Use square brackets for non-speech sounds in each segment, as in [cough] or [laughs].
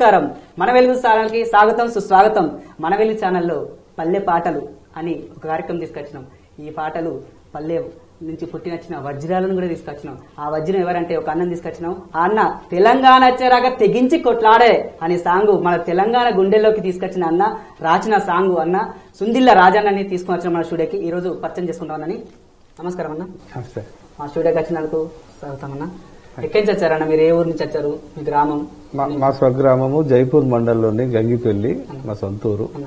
నమస్కారం. మన వెలుగు ఛానల్కి స్వాగతం సుస్వాగతం. మన వెలుగు ఛానల్లో పల్లె పాటలు అని ఒక కార్యక్రమం తీసుకొచ్చినాం. ఈ పాటలు పల్లె నుంచి పుట్టినచ్చిన వజ్రాలను కూడా తీసుకొచ్చినాం. ఆ వజ్రం ఎవరంటే ఒక అన్నం తీసుకొచ్చినాం. ఆ అన్న తెలంగాణ వచ్చేరాగా తెగించి కొట్లాడే అనే సాంగ్ మన తెలంగాణ గుండెల్లోకి తీసుకొచ్చిన అన్న రాచిన సాంగ్ అన్న సుందిల్ల రాజన్నని తీసుకొని వచ్చిన మన స్టూడియోకి ఈ రోజు పరిచయం చేసుకుంటామని నమస్కారం అన్న. మా స్టూడియోకి వచ్చినందుకు స్వాగతం అన్న. ఎక్కడి నుంచి వచ్చారన్న మీరు? ఏ ఊరు నుంచి వచ్చారు? మీ గ్రామం? మా స్వగ్రామము జైపూర్ మండలంలోని గంగిపల్లి మా సొంతూరు. అన్న.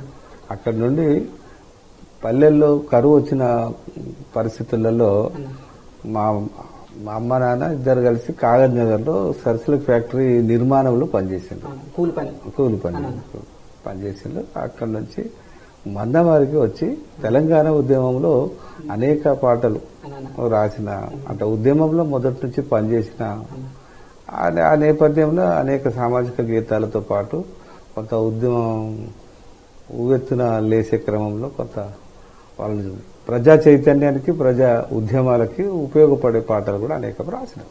అక్కడి నుండి పల్లెల్లో కరువు వచ్చిన పరిస్థితులలో మా మా అమ్మ నాన్న ఇద్దరు కలిసి కాగజ్ నగర్లో ఫ్యాక్టరీ నిర్మాణంలో పనిచేసిండ్రు. కూలి పని. కూలి పని. పనిచేసిండ్రు. అక్కడి నుంచి మందవారికి వచ్చి తెలంగాణ ఉద్యమంలో అనేక పాటలు. రాసిన అంటే ఉద్యమంలో మొదటి నుంచి పనిచేసిన ఆ ఆ నేపథ్యంలో అనేక సామాజిక గీతాలతో పాటు కొంత ఉద్యమం ఊవెత్తున లేసే క్రమంలో కొంత వాళ్ళు ప్రజా చైతన్యానికి ప్రజా ఉద్యమాలకి ఉపయోగపడే పాటలు కూడా అనేక రాసిన.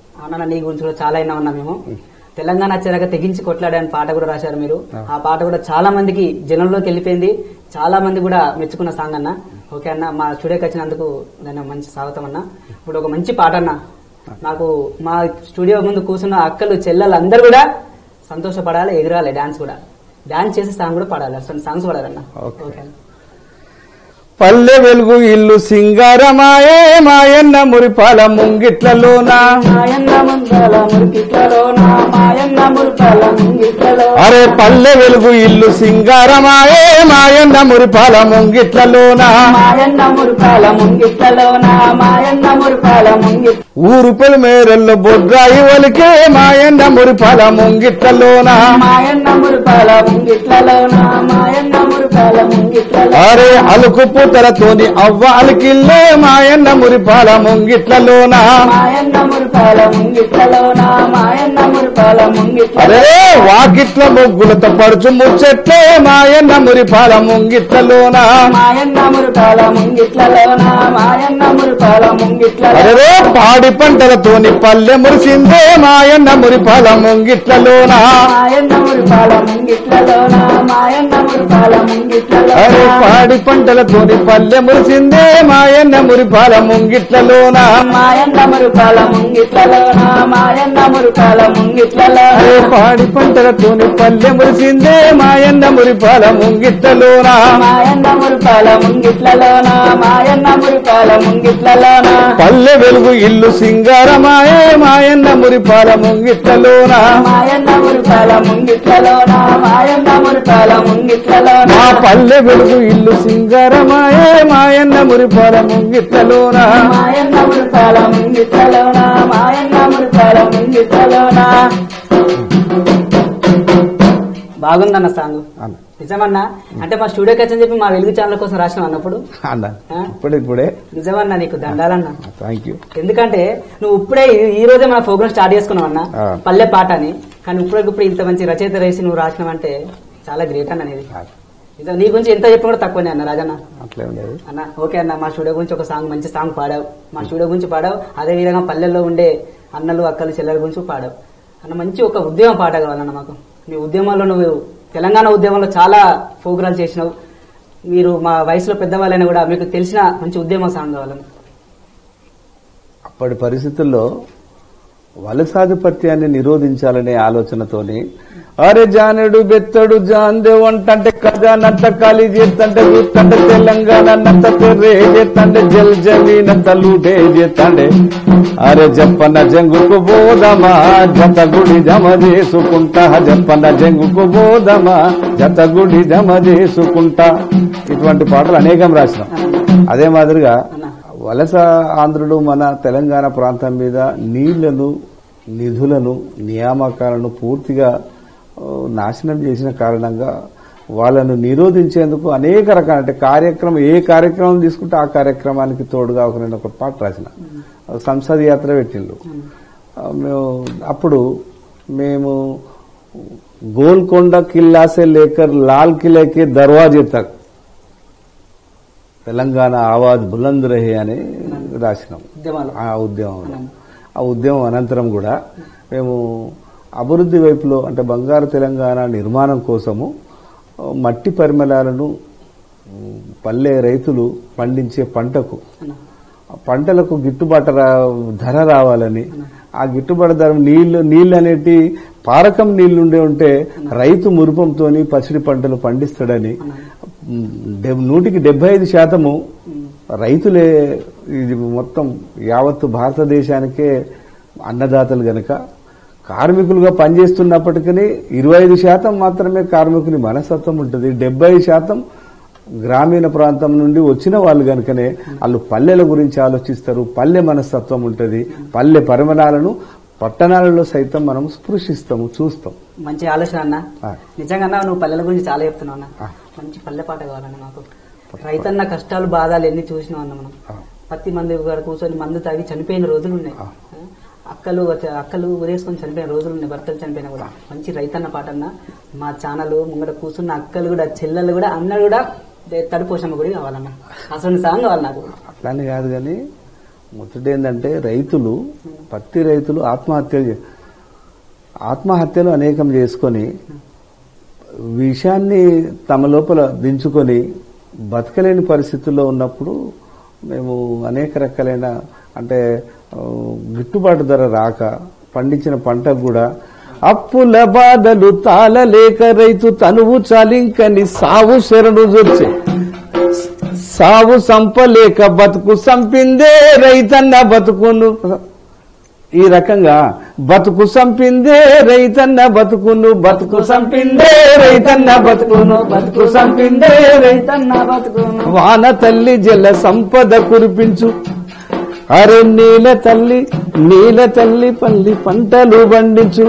నీ గురించి కూడా చాలా అయినా ఉన్నా మేము. తెలంగాణ వచ్చాక తెగించి కొట్లాడే పాట కూడా రాశారు మీరు. ఆ పాట కూడా చాలా మందికి జనంలోకి వెళ్ళిపోయింది. చాలా మంది కూడా మెచ్చుకున్న సాంగ్ అన్న. ఓకే అన్న మా స్టూడియోకి వచ్చినందుకు దాన్ని మంచి స్వాగతం అన్న. ఇప్పుడు ఒక మంచి పాట అన్న. నాకు మా స్టూడియో ముందు కూర్చున్న అక్కలు చెల్లెలు అందరు కూడా సంతోషపడాలి ఎగరాలి డాన్స్ కూడా. డాన్స్ చేసి సాంగ్ కూడా పాడాలి అసలు సాంగ్స్ పాడాలన్న ఓకే. ఓకే అన్న పల్లె వెలుగు ఇల్లు సింగారమాయే మాయన్న మురిపాల ముంగిట్లలోనా? మాయన్న ముందల మురికిట్లలోన? మాయన్న మురిపాల ముంగిట్లలో. అరే పల్లె వెలుగు ఇల్లు సింగారమాయే మాయన్న మురిపాల ముంగిట్లలోనా? మాయన్న మురిపాల ముంగిట్లలోన? మాయన్న మురిపాల ముంగిట్ ఊరు పెలు మేరల్లో బొడ్రాయి ఒలికే మాయన్న మురిపాల ముంగిట్లలోనా? మాయన్న మురిపాల ముంగిట్లలోన? మాయన్న మురిపాల ముంగిట్లలో అరే అలుకు పుతలతోని అవ్వ అలికిల్లే మాయన్న మురిపాల ముంగిట్లలోనా? అరే వాకిట్ల ముగ్గులతో పడుచు ముచ్చట్లే మాయన్న మురిపాల ముంగిట్లలోనా? అరే పాడి పంటలతోని పల్లె మురిసిందే మాయన్న మురిపాల ముంగిట్లలోనా? అరే పాడి పంటలతోని పల్లె మురిసిందే మాయన్న మురిపాల ముంగిట్లలోనా మాయన్న మురిపాల ముంగిట్లలోన మాయన్న మురిపాల ముంగిట్లలో అరే పాడి పంటలతోని పల్లె మురిసిందే మాయన్న మురిపాల ముంగిట్లలోనా మాయన్న మురిపాల ముంగిట్లలోన మాయన్న మురిపాల ముంగిట్లలోన పల్లె వెలుగు ఇల్లు సింగారమాయే మాయన్న మురిపాల ముంగిట్లలోనా మాయన్న మురిపాల ముంగిట్లలోన మాయన్న మురిపాల ముంగిట్లలోన మా పల్లె వెలుగు ఇల్లు సింగారమాయే మాయన్న మురిపాల ముంగిట్లలోనా మాయన్న మురిపాల ముంగిట్లలోన మాయన్న మురిపాల ముంగిట్లలోన బాగుందన్న సాంగ్. నిజమన్నా? అంటే మా స్టూడియోకి వచ్చని చెప్పి మా వెలుగు ఛానల్ కోసం రాసినాం అన్నప్పుడు? ఇప్పుడే ఇప్పుడే. నిజమన్నా నీకు దండాలన్నా. థ్యాంక్ యూ ఎందుకంటే నువ్వు ఇప్పుడే ఈ- రోజే మన ప్రోగ్రామ్ స్టార్ట్ చేసుకున్నావు అన్న. పల్లె పాట అని కానీ ఇప్పటికిప్పుడు ఇంత మంచి రచయిత రేసి నువ్వు రాసినావంటే చాలా గ్రేట్ అన్న అనేది నిజం నీ గురించి ఎంత చెప్పిన కూడా తక్కువనే అన్న రాజన్న. అట్లే ఉండేది. అన్న ఓకే అన్న మా స్టూడియో గురించి ఒక సాంగ్ మంచి సాంగ్ పాడావు. మా స్టూడియో గురించి పాడావు. అదే విధంగా పల్లెల్లో ఉండే అన్నలు అక్కలు చెల్లెల గురించి పాడావు. అన్న మంచి ఒక ఉద్యమం పాట కావాలన్న మాకు. నీ ఉద్యమంలో నువ్వు తెలంగాణ ఉద్యమంలో చాలా ప్రోగ్రాలు చేసినావు. మీరు మా వయసులో పెద్దవాళ్ళైనా కూడా మీకు తెలిసిన మంచి ఉద్యమ సాంగ్ అప్పటి పరిస్థితుల్లో వలసాధిపత్యాన్ని నిరోధించాలనే ఆలోచనతోని అరే జానెడు బెత్తడు జాందే వంటంటే ఖజానంత ఖాళీ చేస్తంటే చూస్తంటే తెలంగాణ నంత తెర్రే చేస్తంటే జల్ జమీనంత లూటే చేస్తండే అరే జప్పన్న జంగుకు బోధమా జత గుడి జమ చేసుకుంటా జప్పన్న జంగుకు బోధమా జత గుడి జమ చేసుకుంటా ఇటువంటి పాటలు అనేకం రాసినాం. అదే మాదిరిగా వలస ఆంధ్రులు మన తెలంగాణ ప్రాంతం మీద నీళ్ళను నిధులను నియామకాలను పూర్తిగా నాశనం చేసిన కారణంగా వాళ్ళను నిరోధించేందుకు అనేక రకాల అంటే కార్యక్రమం ఏ కార్యక్రమం తీసుకుంటే ఆ కార్యక్రమానికి తోడుగా ఒక నేను ఒక పాట రాసిన. సంసద్ యాత్ర పెట్టిండు మేము అప్పుడు మేము గోల్కొండ కిల్లా సే లేకర్ లాల్ కిలే కే దర్వాజే తక్. తెలంగాణ ఆవాజ్ బులంద్ రహే అని రాసినాం. ఆ ఉద్యమంలో ఆ ఉద్యమం అనంతరం కూడా మేము అభివృద్ధి వైపులో అంటే బంగారు తెలంగాణ నిర్మాణం కోసము మట్టి పరిమళాలను పల్లె రైతులు పండించే పంటకు పంటలకు గిట్టుబాటు రా- ధర రావాలని ఆ గిట్టుబాటు ధర నీళ్ళు నీళ్ళు అనేటి పారకం నీళ్ళు ఉండే ఉంటే రైతు మురుపంతో పసిడి పంటలు పండిస్తాడని నూటికి డెబ్బై ఐదు శాతము రైతులే ఇది మొత్తం యావత్తు భారతదేశానికే అన్నదాతలు గనక కార్మికులుగా పనిచేస్తున్నప్పటికీ ఇరవై ఐదు శాతం మాత్రమే కార్మికుని మనస్తత్వం ఉంటుంది. డెబ్బై శాతం గ్రామీణ ప్రాంతం నుండి వచ్చిన వాళ్ళు కనుకనే వాళ్ళు పల్లెల గురించి ఆలోచిస్తారు. పల్లె మనస్తత్వం ఉంటుంది. పల్లె పరిమాణాలను పట్టణాలలో సైతం మనం స్పృశిస్తాము చూస్తాం. మంచి ఆలోచన అన్న. నిజంగా అన్న నువ్వు పల్లెల గురించి చాలా చెప్తున్నావు. మంచి పల్లె పాట కావాలన్న మాకు. రైతన్న కష్టాలు బాధలు ఎన్ని చూసినావు అన్న మనం. పత్తి మంది గారు కూర్చొని మందు తాగి చనిపోయిన రోజులు ఉన్నాయి. అక్కలు అక్కలు ఉరేసుకొని చనిపోయిన రోజులు ఉన్నాయి భర్తలు చనిపోయిన కూడా. మంచి రైతన్న పాట అన్న. మా ఛానల్ ముంగట కూర్చున్న అక్కలు కూడా చెల్లెలు కూడా అన్నలు కూడా తడిపోషమ్మ కూడా కావాలన్న. అసలు సాంగ్ కావాలి నాకు. అట్లానే కాదు కానీ ముచ్చట ఏంటంటే రైతులు పత్తి రైతులు ఆత్మహత్యలు ఆత్మహత్యలు అనేకం చేసుకొని విషయాన్ని తమ లోపల దించుకొని బతకలేని పరిస్థితుల్లో ఉన్నప్పుడు మేము అనేక రకాలైన అంటే గిట్టుబాటు ధర రాక పండించిన పంటకు కూడా అప్పుల బాధలు తాళలేక రైతు తనువు చాలింకని సావు శరణు జొచ్చే సావు సంపలేక బతుకు సంపిందే రైతన్న బతుకును. ఈ రకంగా బతుకు సంపిందే రైతన్న బతుకును బతుకు సంపిందే రైతన్న బతుకును బతుకు సంపిందే రైతన్న బతుకును. వాన తల్లి జల సంపద కురిపించు. అరే నీల తల్లి నీల తల్లి పల్లి పంటలు పండించు.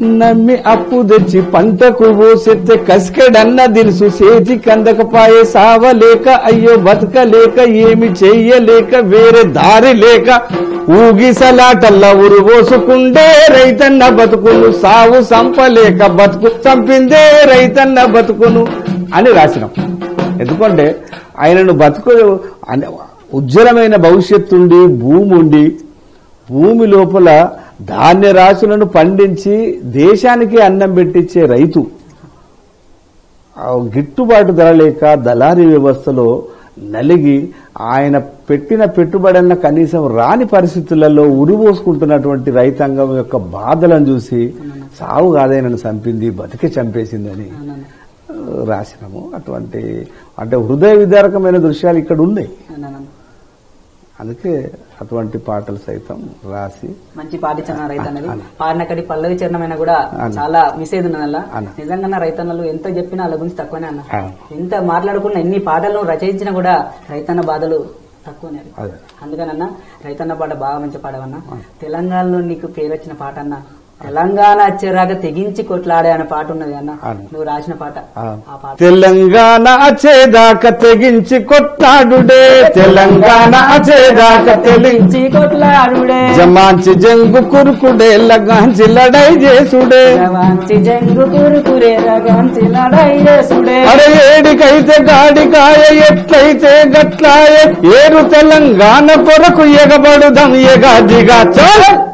నమ్మి అప్పు తెచ్చి పంటకు పోసెత్తే కసికడన్న దినుసు చేతి కందకపాయే సావలేక అయ్యో బతకలేక ఏమి చెయ్యలేక వేరే దారి లేక. ఊగిసలాటల్లా ఉరువోసుకుండే రైతన్న బతుకును సావు సంపలేక బతుకు చంపిందే రైతన్న బతుకును అని రాసినాం. ఎందుకంటే ఆయనను బతుకు అనే- ఉజ్వలమైన భవిష్యత్తుండి భూమి ఉండి భూమి లోపల ధాన్య రాశులను పండించి దేశానికి అన్నం పెట్టించే రైతు. గిట్టుబాటు ధర లేక దళారీ వ్యవస్థలో నలిగి ఆయన పెట్టిన పెట్టుబడన్న కనీసం రాని పరిస్థితులలో ఉరిపోసుకుంటున్నటువంటి రైతాంగం యొక్క బాధలను చూసి సావు కాదైనను చంపింది బతికి చంపేసిందని రాసినము. రాసినాము అటువంటి అంటే హృదయ విదారకమైన దృశ్యాలు ఇక్కడ ఉన్నాయి. అందుకే అటువంటి పాటలు సైతం రాసి మంచి పాటించిన రైతన్నది. పాడినక్కడి పల్లవి చరణమైన కూడా. చాలా ఉన్నదల్ల అన్న. నిజంగా రైతన్నలు ఎంత చెప్పినా వాళ్ళ గురించి తక్కువనే అన్న. ఎంత మాట్లాడుకున్న ఎన్ని పాటలు రచయించినా కూడా రైతన్న బాధలు తక్కువనే అందుకనన్నా రైతన్న పాట బాగా మంచి పాడవన్నా తెలంగాణలో నీకు పేరు వచ్చిన పాట అన్న తెలంగాణ వచ్చేరాక తెగించి కొట్లాడే అనే పాట ఉన్నది అన్న. నువ్వు రాసిన పాట. తెలంగాణ అచేదాక తెగించి కొట్టాడుడే తెలంగాణ అచేదాక తెలించి తెగించి కొట్లాడుడే. జమాంచి జంగు కురుకుడే లగాంచి లడై చేసుడే. రవాంచి జంగు కురుకురే రగాంచి లడై చేసుడే. అరే ఏడికైతే గాడికాయ ఎట్లయితే గట్లాయ. ఏరు తెలంగాణ కొరకు ఎగబడుదాం ఎగాదిగా చోళ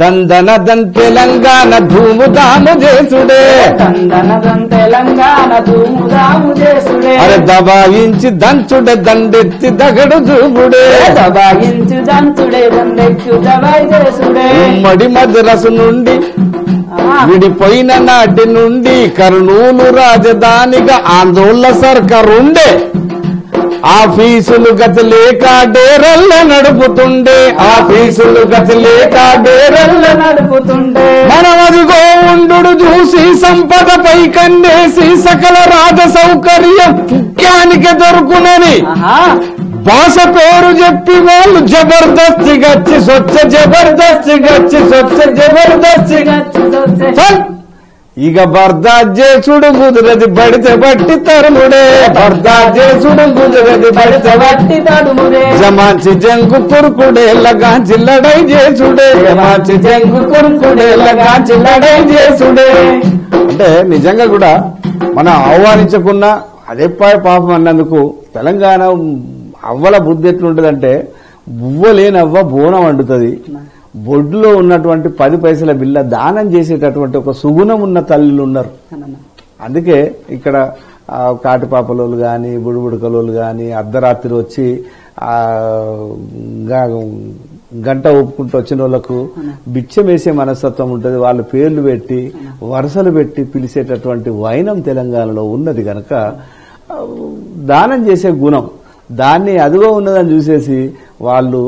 దందన దన్ తెలంగాణ ధూము దాము చేసుడే. తందనదం తెలంగాణ ధూముదాము చేసుడే. అరే దబాయించి దంచుడే దండెత్తి దగడు చూపుడే దబాయించు దంచుడే దండెక్కు దబాయి చేసుడే. ఉమ్మడి మద్రసు నుండి విడిపోయిన నాటి నుండి కర్నూలు రాజధానిగా ఆందోళన సర్కారుండే. ఆఫీసులు గతి లేక డేరల్ల నడుపుతుండే. ఆఫీసులు గతి లేక డేరల్ల నడుపుతుండే. మనమదిగో ఉండు చూసి సంపదపై కన్నేసి సకల రాజ సౌకర్యం ముఖ్యానికి దొరుకునని భాష పేరు చెప్పి వాళ్ళు జబర్దస్తి గచ్చి స్వచ్ఛ జబర్దస్తి గచ్చి స్వచ్ఛ జబర్దస్తి గచ్చి సొచ్చే. చల్! ఇక బర్దాజేసుడు కుదిరది బడితే బట్టి తరుముడే బర్దాజేసుడు కుదిరది బడితే బట్టి తరుముడే తడుమురే జమాంచి జంగు కురుకుడే లగాంచి లడై చేసుడే జమాంచి జంగు కురుకుడే లగాంచి లడై చేసుడే అంటే నిజంగా కూడా మనం ఆహ్వానించకుండా అదే పాపం అన్నందుకు తెలంగాణ అవ్వల బుద్ధి ఎట్లుంటదంటే బువ్వ లేనవ్వ బోనం వండుతుంది బొడ్లో ఉన్నటువంటి పది పైసల బిల్ల దానం చేసేటటువంటి ఒక సుగుణం ఉన్న తల్లులు ఉన్నారు. అందుకే ఇక్కడ కాటిపాపలోళ్ళు కానీ బుడుబుడకలోళ్ళు కానీ అర్ధరాత్రి వచ్చి గంట ఒప్పుకుంటూ వచ్చిన వాళ్ళకు బిచ్చం వేసే మనస్తత్వం ఉంటుంది. వాళ్ళు పేర్లు పెట్టి వరుసలు పెట్టి పిలిచేటటువంటి వైనం తెలంగాణలో ఉన్నది కనుక దానం చేసే గుణం దాన్ని అదిగో ఉన్నదని చూసేసి వాళ్ళు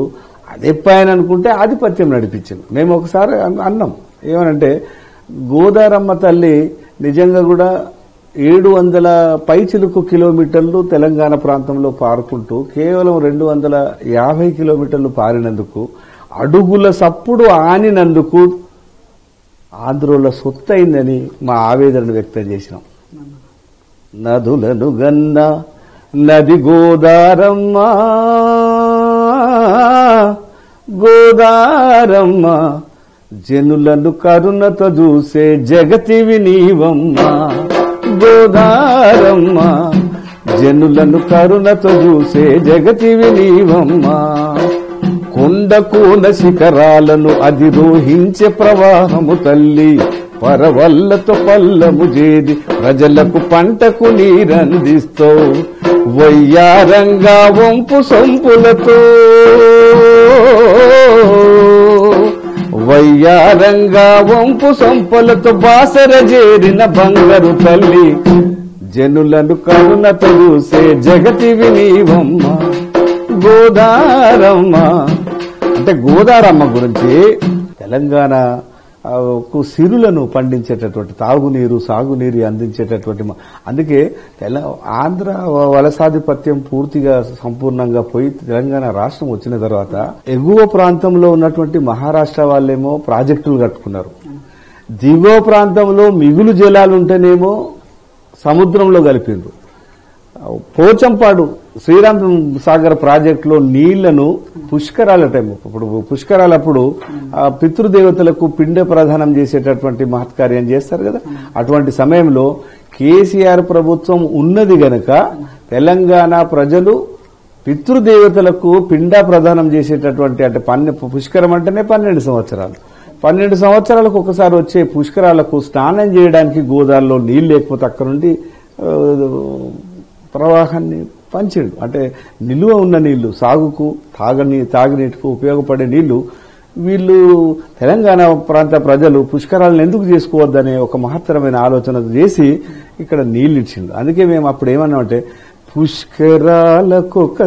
అది ఎప్పాయని అనుకుంటే ఆధిపత్యం నడిపించింది. మేము ఒకసారి అన్నాం. ఏమనంటే గోదారమ్మ తల్లి నిజంగా కూడా ఏడు వందల పైచిలుకు కిలోమీటర్లు తెలంగాణ ప్రాంతంలో పారుకుంటూ కేవలం రెండు వందల యాభై కిలోమీటర్లు పారినందుకు అడుగుల సప్పుడు ఆనినందుకు ఆంధ్రుల సొత్తైందని మా ఆవేదనను వ్యక్తం చేసినాం. నదులను గన్న నది గోదారమ్మ. గోదారమ్మ జనులను కరుణతో చూసే జగతివి నీవమ్మ గోదారమ్మ జనులను కరుణతో చూసే జగతివి నీవమ్మ కొండ కూన శిఖరాలను అధిరోహించే ప్రవాహము తల్లి పరవల్లతో పల్లము చేది ప్రజలకు పంటకు నీరందిస్తూ వయ్యారంగా వంపు సొంపులతో. వయ్యారంగా వంపు సంపలతో బాసర చేరిన బంగారు తల్లి. జనులను కరుణతో చూసే జగతివి వినీవమ్మ గోదారమ్మ. అంటే గోదారమ్మ గురించి తెలంగాణ సిరులను పండించేటటువంటి తాగునీరు సాగునీరు అందించేటటువంటి అందుకే తెల ఆంధ్ర వలసాధిపత్యం పూర్తిగా సంపూర్ణంగా పోయి తెలంగాణ రాష్ట్రం వచ్చిన తర్వాత ఎగువ ప్రాంతంలో ఉన్నటువంటి మహారాష్ట్ర వాళ్ళేమో ప్రాజెక్టులు కట్టుకున్నారు. దిగువ ప్రాంతంలో మిగులు జలాలు ఉంటేనేమో సముద్రంలో కలిపిండ్రు. పోచంపాడు శ్రీరామ్ సాగర్ ప్రాజెక్టులో నీళ్ళను పుష్కరాల టైం ఇప్పుడు పుష్కరాలప్పుడు పితృదేవతలకు పిండ ప్రదానం చేసేటటువంటి మహత్కార్యం చేస్తారు కదా. అటువంటి సమయంలో కేసీఆర్ ప్రభుత్వం ఉన్నది గనక తెలంగాణ ప్రజలు పితృదేవతలకు పిండ ప్రదానం చేసేటటువంటి అంటే పన్నె పుష్కరం అంటేనే పన్నెండు సంవత్సరాలు. పన్నెండు సంవత్సరాలకు ఒకసారి వచ్చే పుష్కరాలకు స్నానం చేయడానికి గోదావరిలో నీళ్ళు లేకపోతే అక్కడ నుండి ప్రవాహాన్ని పంచిండు. అంటే నిలువ ఉన్న నీళ్ళు సాగుకు తాగని తాగునీటికి ఉపయోగపడే నీళ్ళు వీళ్ళు తెలంగాణ ప్రాంత ప్రజలు పుష్కరాలను ఎందుకు చేసుకోవద్దనే ఒక మహత్తరమైన ఆలోచన చేసి ఇక్కడ నీళ్ళు ఇచ్చిండు అందుకే మేము అప్పుడు ఏమన్నామంటే పుష్కరాలకొకసారి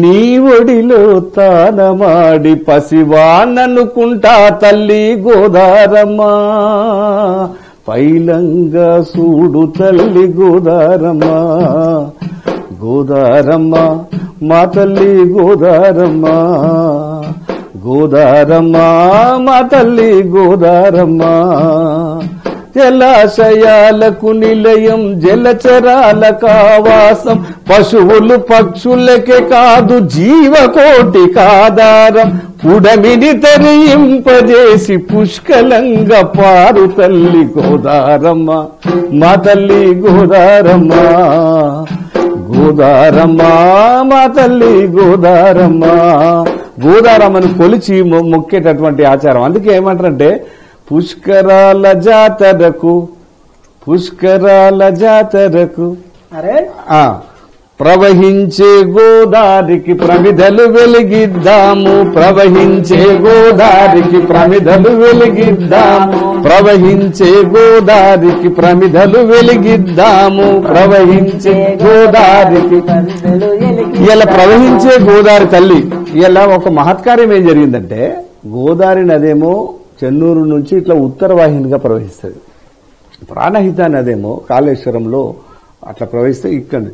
నీ ఒడిలో తానమాడి పసివాననుకుంటా తల్లి గోదారమ్మా. పైలంగా సూడు తల్లి గోదారమ్మ. గోదారమ్మ మా తల్లి గోదారమ్మ. గోదారమ్మ మా తల్లి గోదారమ్మ. జలాశయాలకు నిలయం జలచరాల కావాసం. పశువులు పక్షులకే కాదు జీవకోటి కాదారం. పుడమిని తరింపజేసి పుష్కలంగా పారు తల్లి గోదారమ్మ. మా తల్లి గోదారమ్మ. గోదారమ్మ మా తల్లి గోదారమ్మ. గోదారమ్మను కొలిచి మొక్కేటటువంటి ఆచారం. అందుకే ఏమంటారంటే పుష్కరాల జాతరకు పుష్కరాల జాతరకు. అరే? ఆ ప్రవహించే గోదారికి ప్రమిదలు వెలిగిద్దాము ప్రవహించే గోదారికి ప్రమిదలు వెలిగిద్దాము ప్రవహించే గోదారికి ప్రమిదలు వెలిగిద్దాము ప్రవహించే గోదారికి ఇలా ప్రవహించే గోదావరి తల్లి. ఇలా ఒక మహత్కార్యం ఏం జరిగిందంటే గోదావరి నదేమో చెన్నూరు నుంచి ఇట్లా ఉత్తర వాహినిగా ప్రవహిస్తుంది. ప్రాణహిత నదేమో కాళేశ్వరంలో అట్లా ప్రవహిస్తే ఇక్కడ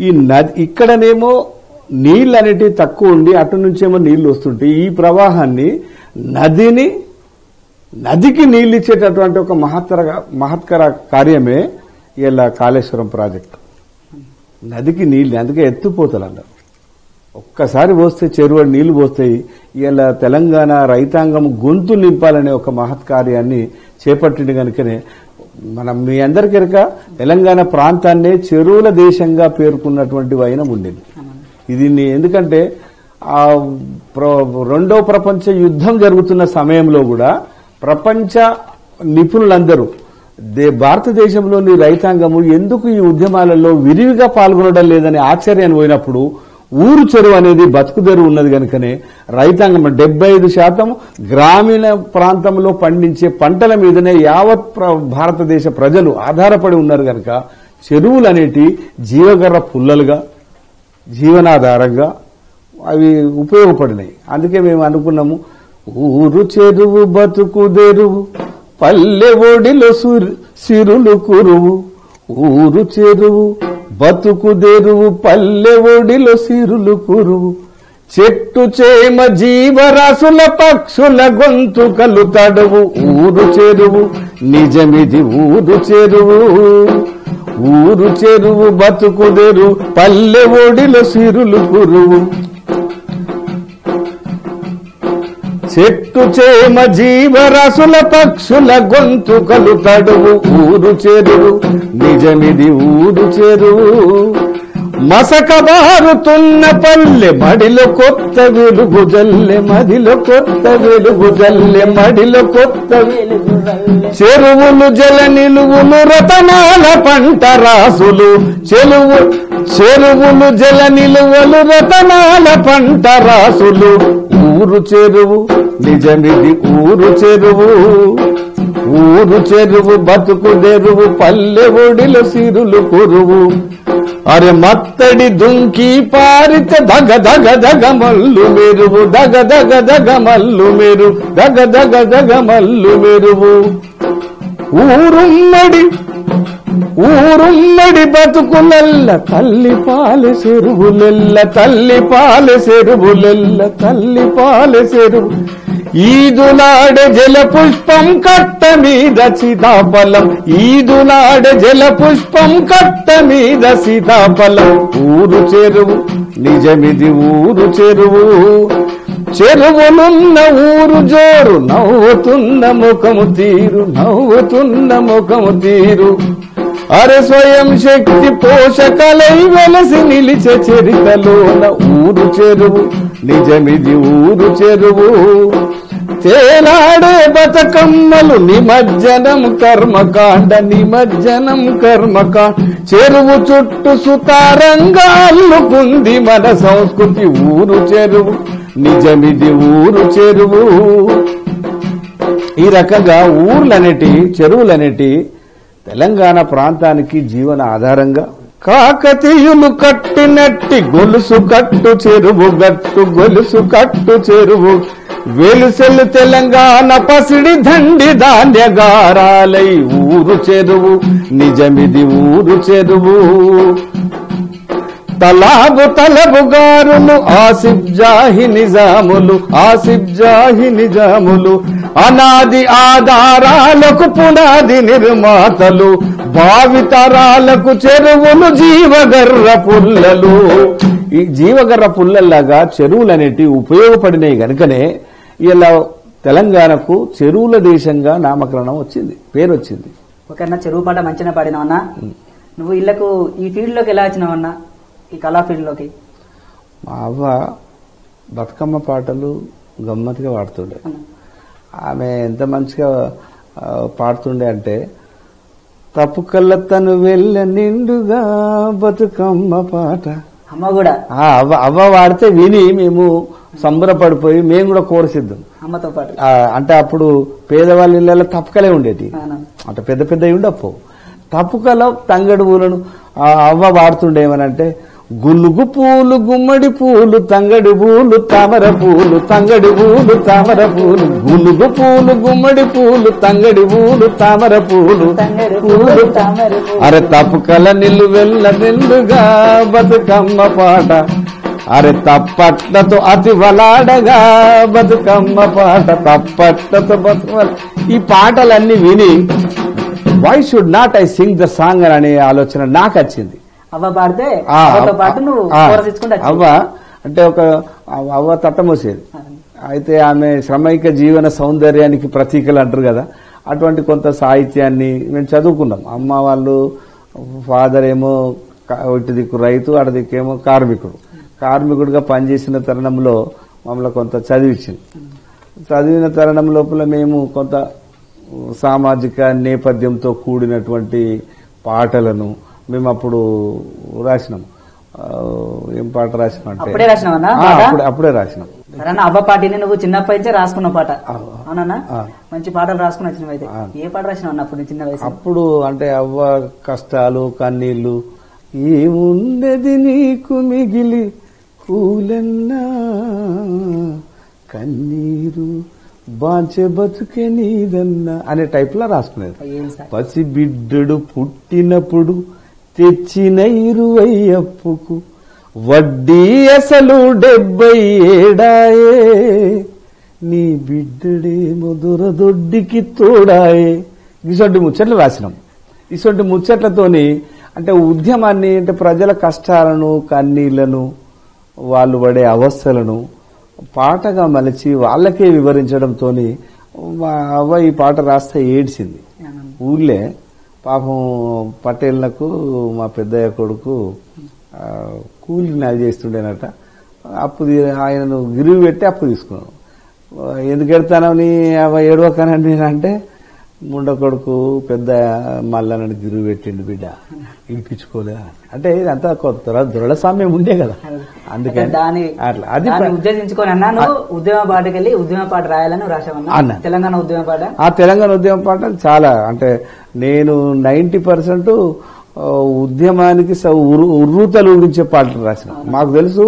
ఈ నది ఇక్కడనేమో నీళ్ళు అనేటివి తక్కువ ఉండి అటు నుంచేమో నీళ్ళు వస్తుంటాయి. ఈ ప్రవాహాన్ని నదిని నదికి నీళ్ళు ఇచ్చేటటువంటి ఒక మహత్తర మహత్కర కార్యమే ఇలా కాళేశ్వరం ప్రాజెక్టు. నదికి నీళ్ళు అందుకే ఎత్తుపోతలు అన్నారు. ఒక్కసారి పోస్తే చెరువు నీళ్ళు పోస్తాయి. ఇలా తెలంగాణ రైతాంగం గొంతు నింపాలనే ఒక మహత్కార్యాన్ని చేపట్టింది కనుకనే మనం మీ అందరికీ తెలంగాణ ప్రాంతాన్నే చెరువుల దేశంగా పేర్కొన్నటువంటి వైనం ఉండేది. ఇది ఎందుకంటే ఆ రెండో ప్రపంచ యుద్ధం జరుగుతున్న సమయంలో కూడా ప్రపంచ నిపుణులందరూ దే- భారతదేశంలోని రైతాంగము ఎందుకు ఈ ఉద్యమాలలో విరివిగా పాల్గొనడం లేదని ఆశ్చర్యాన్ని పోయినప్పుడు ఊరు చెరువు అనేది బతుకుదెరువు ఉన్నది కనుకనే రైతాంగం డెబ్బై ఐదు శాతం గ్రామీణ ప్రాంతంలో పండించే పంటల మీదనే యావత్ ప్ర- భారతదేశ ప్రజలు ఆధారపడి ఉన్నారు కనుక చెరువులు అనేటి జీవగర్ర పుల్లలుగా జీవనాధారంగా అవి ఉపయోగపడినాయి. అందుకే మేము అనుకున్నాము ఊరు చెరువు బతుకుదెరువు పల్లె ఒడిలో సిరులు కురువు ఊరు చెరువు బతుకుదెరువు పల్లె ఒడిలో సిరులు కురువు చెట్టు చేమ జీవరాశుల పక్షుల గొంతుకలు తడువు ఊరు చెరువు నిజమిది ఊరు చెరువు. ఊరు చెరువు బతుకుదెరు పల్లె ఒడిలో సిరులు కురువు. చెట్టు చేమ జీవరసుల పక్షుల గొంతుకలు తడువు ఊరు చెరువు నిజమిది ఊరు చెరువు. మసక బారుతున్న పల్లె మడిలో కొత్త వెలుగు జల్లె మదిలో కొత్త వెలుగు జల్లె మడిలో కొత్త చెరువులు జల నిలువులు రతనాల పంట రాసులు. చెలువు చెరువులు జల నిలువలు రతనాల పంట రాసులు. ఊరు చెరువు నిజమిది ఊరు చెరువు. ఊరు చెరువు బతుకు దెరువు పల్లె ఒడిలో సిరులు కురువు. అరే మత్తడి దుంకి పారిత దగ దగ దగ మల్లు మెరువు దగ దగ దగ మల్లు మెరు దగ దగ దగ మల్లు మెరువు. ఊరుమ్మడి ఊరుమ్మడి బతుకులెల్ల తల్లి పాలె చెరువులెల్ల తల్లి పాలె చెరువులెల్ల తల్లి పాలె చెరువు. ఈదులాడ జల పుష్పం కట్ట మీద సీతాఫలం ఈదులాడ జల పుష్పం కట్ట మీద సీతాఫలం ఊరు చెరువు నిజమిది ఊరు చెరువు. చెరువులున్న ఊరు జోరు నవ్వుతున్న ముఖము తీరు నవ్వుతున్న ముఖము తీరు. అరే స్వయం శక్తి పోషకలై వెలసి నిలిచే చరితలోన ఊరు చెరువు. నిజమిది ఊరు చెరువు. తేలాడే బతకమ్మలు నిమజ్జనం కర్మకాండ నిమజ్జనం కర్మకాండ చెరువు చుట్టూ సుతారంగాల్లుకుంది మన సంస్కృతి ఊరు చెరువు. నిజమిది ఊరు చెరువు. ఈ రకంగా ఊర్లనేటి చెరువులనేటి తెలంగాణ ప్రాంతానికి జీవన ఆధారంగా కాకతీయులు కట్టినట్టి గొలుసు కట్టు చెరువు గట్టు గొలుసు కట్టు చెరువు. వెలుసెలు తెలంగాణ పసిడి దండి ధాన్యగారాలై ఊరు చెరువు నిజమిది ఊరు చెరువు. తలాబు తలబు గారులు ఆసిఫ్ జాహి నిజాములు ఆసిఫ్ జాహి నిజాములు. అనాది ఆధారాలకు పునాది నిర్మాతలు భావితరాలకు చెరువులు జీవగర్ర పుల్లలు. ఈ జీవగర్ర పుల్లల్లాగా చెరువులు అనేటివి ఉపయోగపడినాయి గనుకనే ఇలా తెలంగాణకు చెరువుల దేశంగా నామకరణం వచ్చింది పేరు వచ్చింది ఒకన్నా చెరువు పాట మంచిగా పాడినావన్నా నువ్వు ఇళ్ళకు ఈ ఫీల్డ్లోకి ఎలా వచ్చినావన్నా? ఈ కళా ఫీల్డ్లోకి మా అవ్వ బతుకమ్మ పాటలు గమ్మత్తుగా పాడుతుండే. ఆమె ఎంత మంచిగా పాడుతుండే అంటే తప్పు కళ్ళ తను వెళ్ళ నిండుగా బతుకమ్మ పాట. అమ్మ కూడా? అవ్వ అవ్వ పాడితే విని మేము సంబరపడిపోయి మేము కూడా కోరసిద్దాం అమ్మతో పాటు? అంటే అప్పుడు పేదవాళ్ళ ఇళ్ళలో తప్పకలే ఉండేది. అంటే పెద్ద పెద్ద ఉండప్పో తప్పుకల తంగడి పూలను అవ్వ వాడుతుండే ఏమనంటే గులుగు పూలు గుమ్మడి పూలు తంగడి పూలు తామర పూలు తంగడి పూలు తామర పూలు. గులుగు పూలు గుమ్మడి పూలు తంగడి పూలు తామర పూలు. పూలు. అరే తప్పుకల నిల్లు వెళ్ళ నిల్లుగా బతుకమ్మ పాట. అరే తప్పట్లతో అతి వలాడగా బతుకమ్మ పాట. తప్పట్లతో బతుకమ్మ ఈ పాటలన్నీ విని why should not I sing the song అనే ఆలోచన నాకు వచ్చింది. అవ్వ పాడితే పాటు నువ్వు అవ్వ అంటే ఒక అవ్వ తట్టమోసేది అయితే ఆమె శ్రమైక జీవన సౌందర్యానికి ప్రతీకలు అంటారు కదా అటువంటి కొంత సాహిత్యాన్ని మేము చదువుకున్నాం. అమ్మ వాళ్ళు ఫాదర్ ఏమో ఇటు దిక్కు రైతు అటు దిక్కేమో కార్మికుడు. కార్మికుడిగా పనిచేసిన తరుణంలో మమ్మల్ని కొంత చదివించింది. చదివిన తరుణం లోపల మేము కొంత సామాజిక నేపథ్యంతో కూడినటువంటి పాటలను మేము అప్పుడు రాసినాం ఏం పాట రాసినాం అప్పుడే రాసినావన్నా? అప్పుడే అప్పుడే రాసినాం. సరేనా అవ్వ పాటిని నువ్వు చిన్నప్పటి నుంచే రాసుకున్న పాట. మంచి పాటలు రాసుకుని వచ్చినవి అయితే. ఏ పాట రాసినావు అప్పుడు చిన్న వయసు అప్పుడు అంటే అవ్వ కష్టాలు కన్నీళ్ళు ఏమున్నది నీకు మిగిలి కూలన్నా కన్నీరు బాంచె బతుకే నీదన్నా? అనే టైప్లో రాసుకునేది. పసి బిడ్డడు పుట్టినప్పుడు తెచ్చిన ఇరువై అప్పుకు వడ్డీ అసలు డెబ్బై ఏడాయే నీ బిడ్డడే మధుర దొడ్డికి తోడాయే. ఇసొంటి ముచ్చట్లు రాసినాం. ఇసొంటి ముచ్చట్లతోని అంటే ఉద్యమాన్ని అంటే ప్రజల కష్టాలను కన్నీళ్ళను వాళ్ళు పడే అవస్థలను పాటగా మలిచి వాళ్ళకే వివరించడంతోని మా అవ్వ ఈ పాట రాస్తే ఏడ్చింది. ఊళ్ళే పాపం పటేళ్ళకు మా పెద్దయ్య కొడుకు కూలి నాది చేస్తుండేనట. అప్పు ఆయనను గిరివి పెట్టి అప్పు తీసుకున్నాను ఎందుకు ఎడతానని ఏడవకనండి అంటే ముండ కొడుకు పెద్ద నన్ను గిరువు పెట్టిండు బిడ్డ. ఇడిపించుకోలే అంటే ఇదంతా కొత్త దృఢ సామ్యం ఉండే కదా. అందుకని దాని అట్లా. అది ఉద్దేశించుకొని అన్నా నువ్వు ఉద్యమ పాటకి వెళ్ళి ఉద్యమ పాట రాయాలని రాసావన్నా అన్నా. తెలంగాణ ఉద్యమ పాట? ఆ తెలంగాణ ఉద్యమ పాటలు చాలా. అంటే నేను నైన్టీ పర్సెంట్ ఉద్యమానికి ఉర్రూతలు ఊగించే పాటలు రాసిన. మాకు తెలుసు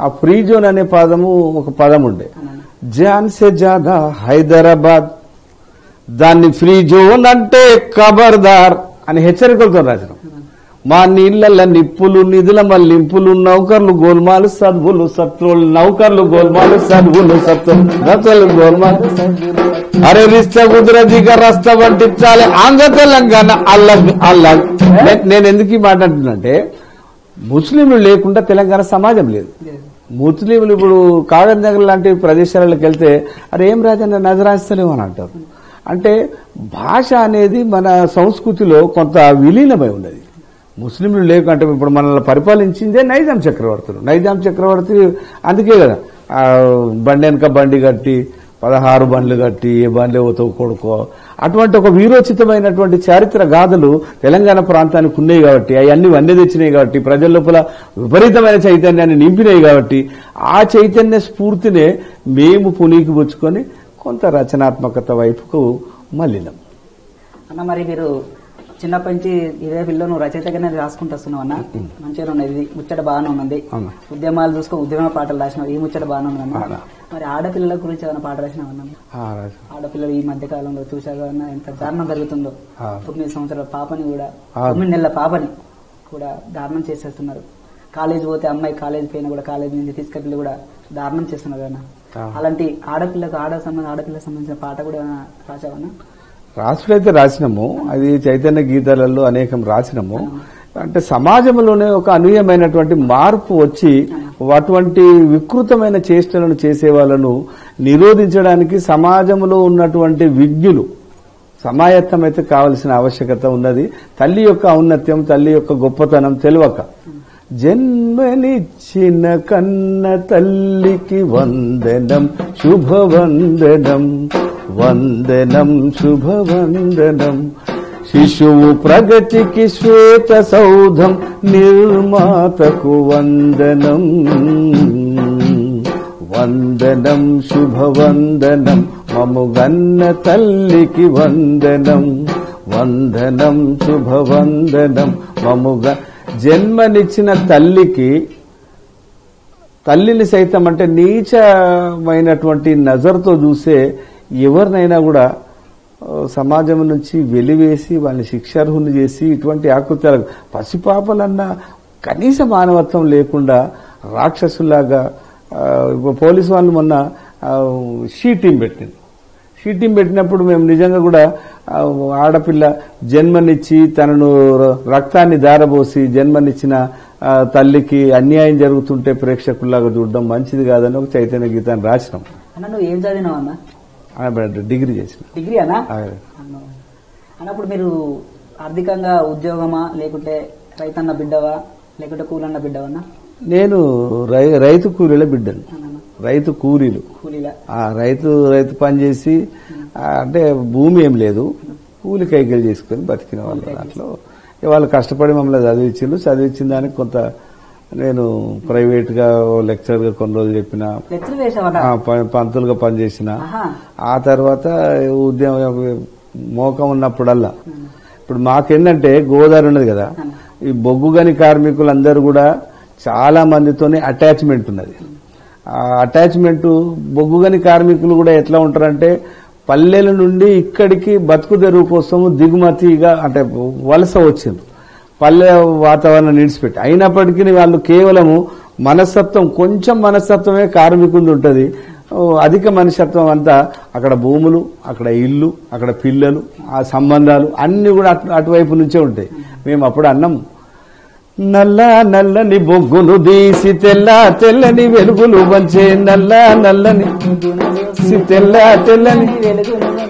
ఆ ఫ్రీ జోన్ అనే పదము ఒక పదం ఉండే. జాన్ సే జాదా హైదరాబాద్ దాన్ని ఫ్రీ జోన్ అంటే ఖబర్దార్ అని హెచ్చరికలతో రాసిన మా నీళ్ళ నిప్పులు నిధుల మల్లింపులు నౌకర్లు గోల్మాలు సద్వులు సత్రులు నౌకర్లు గోల్మాలు సద్వులు సత్రులు గోల్మాలు అరే రిస్త కుదుర దిగ రస్త వంటించాలి ఆంధ్ర తెలంగాణ అల్లగ్. అల్లగ్ నేను ఎందుకు ఈ మాట అంటున్నంటే ముస్లింలు లేకుండా తెలంగాణ సమాజం లేదు. ముస్లింలు ఇప్పుడు కాగజ్ నగర్ లాంటి ప్రదేశాలకు వెళ్తే అరే ఏం రాజన్న నజరాస్తలేము అని అంటారు. అంటే భాష అనేది మన సంస్కృతిలో కొంత విలీనమై ఉన్నది. ముస్లింలు లేకుంటే ఇప్పుడు మనల్ని పరిపాలించిందే నైజాం చక్రవర్తులు. నైజాం చక్రవర్తి అందుకే కదా బండి వెనక బండి కట్టి పదహారు బండ్లు కట్టి ఏ బండ్లు పోతావు కొడుకో. అటువంటి ఒక వీరోచితమైనటువంటి చారిత్ర గాథలు తెలంగాణ ప్రాంతానికి ఉన్నాయి కాబట్టి అవన్నీ వన్నె తెచ్చినాయి కాబట్టి ప్రజల లోపల విపరీతమైన చైతన్యాన్ని నింపినాయి కాబట్టి ఆ చైతన్య స్ఫూర్తినే మేము పునీకి పుచ్చుకొని కొంత రచనాత్మకత వైపుకు మళ్ళినాం అన్న మరి మీరు చిన్నప్పటి నుంచి ఇదే పిల్ల నువ్వు రచయితగానే రాసుకుంటూ వస్తున్నావు అన్న మంచిగా ఉన్నది ముచ్చట బాగానే ఉన్నది. ఉద్యమాలు చూసుకో ఉద్యమ పాటలు రాసినావు ఈ ముచ్చట బాగానే ఉంది అన్న అవునా. మరి ఆడపిల్లల గురించి ఏమైనా పాట రాసినావు అన్న ఆ, రాజు. ఆడపిల్లలు ఈ మధ్య కాలంలో చూసాగా ఎంత దారుణం జరుగుతుందో. తొమ్మిది సంవత్సరాల పాపని కూడా. తొమ్మిది నెలల పాపని కూడా దారుణం చేసేస్తున్నారు కాలేజ్ పోతే అమ్మాయి కాలేజ్ పైన కూడా కాలేజ్ నుంచి తీసుకెళ్ళి కూడా దారుణం చేస్తున్నారు అన్న. అలాంటి ఆడపిల్లకు ఆడ సంబంధం ఆడపిల్లకు సంబంధించిన పాట కూడా రాసావన్నా రాసుడైతే రాసినాము. అది చైతన్య గీతాలలో అనేకం రాసినాము. అంటే సమాజంలోనే ఒక అనూహ్యమైనటువంటి మార్పు వచ్చి అటువంటి వికృతమైన చేష్టలను చేసే వాళ్ళను నిరోధించడానికి సమాజంలో ఉన్నటువంటి విజ్ఞులు సమాయత్తం అయితే కావలసిన ఆవశ్యకత ఉన్నది. తల్లి యొక్క ఔన్నత్యం తల్లి యొక్క గొప్పతనం తెలియక జన్మనిచ్చిన కన్న తల్లికి వందనం శుభవందనం వందనం శుభవందనం. శిశువు ప్రగతికి శ్వేత సౌధం నిర్మాతకు వందనం. వందనం శుభవందనం మముగన్న తల్లికి వందనం. వందనం శుభవందనం మముగ జన్మనిచ్చిన తల్లికి తల్లిని సైతం అంటే నీచమైనటువంటి నజర్తో చూసే ఎవరినైనా కూడా సమాజం నుంచి వెలివేసి వాళ్ళని శిక్షార్హుని చేసి ఇటువంటి ఆకృత్యాలకు పసిపాపలన్న కనీస మానవత్వం లేకుండా రాక్షసులాగా పోలీసు వాళ్ళు మొన్న షీ టీం పెట్టింది. షీ టీం పెట్టినప్పుడు మేము నిజంగా కూడా ఆడపిల్ల జన్మనిచ్చి తనను రక్తాన్ని దారబోసి జన్మనిచ్చిన తల్లికి అన్యాయం జరుగుతుంటే ప్రేక్షకుల్లాగా చూడడం మంచిది కాదని ఒక చైతన్య గీతాన్ని రాసినాం. నువ్వు ఏం చదివినావు అన్న? డిగ్రీ చేసిన. డిగ్రీ అన్నా అన్నప్పుడు మీరు ఆర్థికంగా ఉద్యోగమా లేకుంటే రైతన్న బిడ్డవా లేకుంటే కూలన్న బిడ్డవన్నా నేను రైతు కూలీల బిడ్డను. రైతు కూలీలు. ఆ రైతు రైతు పని చేసి అంటే భూమి ఏం లేదు. కూలి కైకిలు చేసుకుని బతికిన వాళ్ళు దాంట్లో. వాళ్ళు కష్టపడి మమ్మల్ని చదివించిండ్రు చదివించిన దానికి కొంత నేను ప్రైవేట్గా లెక్చర్గా కొన్ని రోజులు చెప్పిన. పంతులుగా పనిచేసిన. ఆ తర్వాత ఉద్యమం మోకం ఉన్నప్పుడల్లా. ఇప్పుడు మాకేంటంటే గోదావరి ఉన్నది కదా. ఈ బొగ్గు గని కార్మికులందరూ కూడా చాలా మందితోనే అటాచ్మెంట్ ఉన్నది. అటాచ్మెంట్ బొగ్గుగని కార్మికులు కూడా ఎట్లా ఉంటారంటే పల్లెల నుండి ఇక్కడికి బతుకు తెరువు కోసం దిగుమతిగా అంటే వలస వచ్చింది పల్లె వాతావరణం నిడిచిపెట్టి అయినప్పటికీ వాళ్ళు కేవలము మనస్తత్వం కొంచెం మనస్తత్వమే కార్మికులు ఉంటుంది. అధిక మనుషత్వం అంతా అక్కడ భూములు అక్కడ ఇల్లు అక్కడ పిల్లలు ఆ సంబంధాలు అన్నీ కూడా అటు అటువైపు నుంచే ఉంటాయి. మేము అప్పుడు అన్నం నల్ల నల్లని బొగ్గును తీసి తెల్ల తెల్లని వెలుగులు వంచే నల్ల నల్లని తెల్ల తెల్లని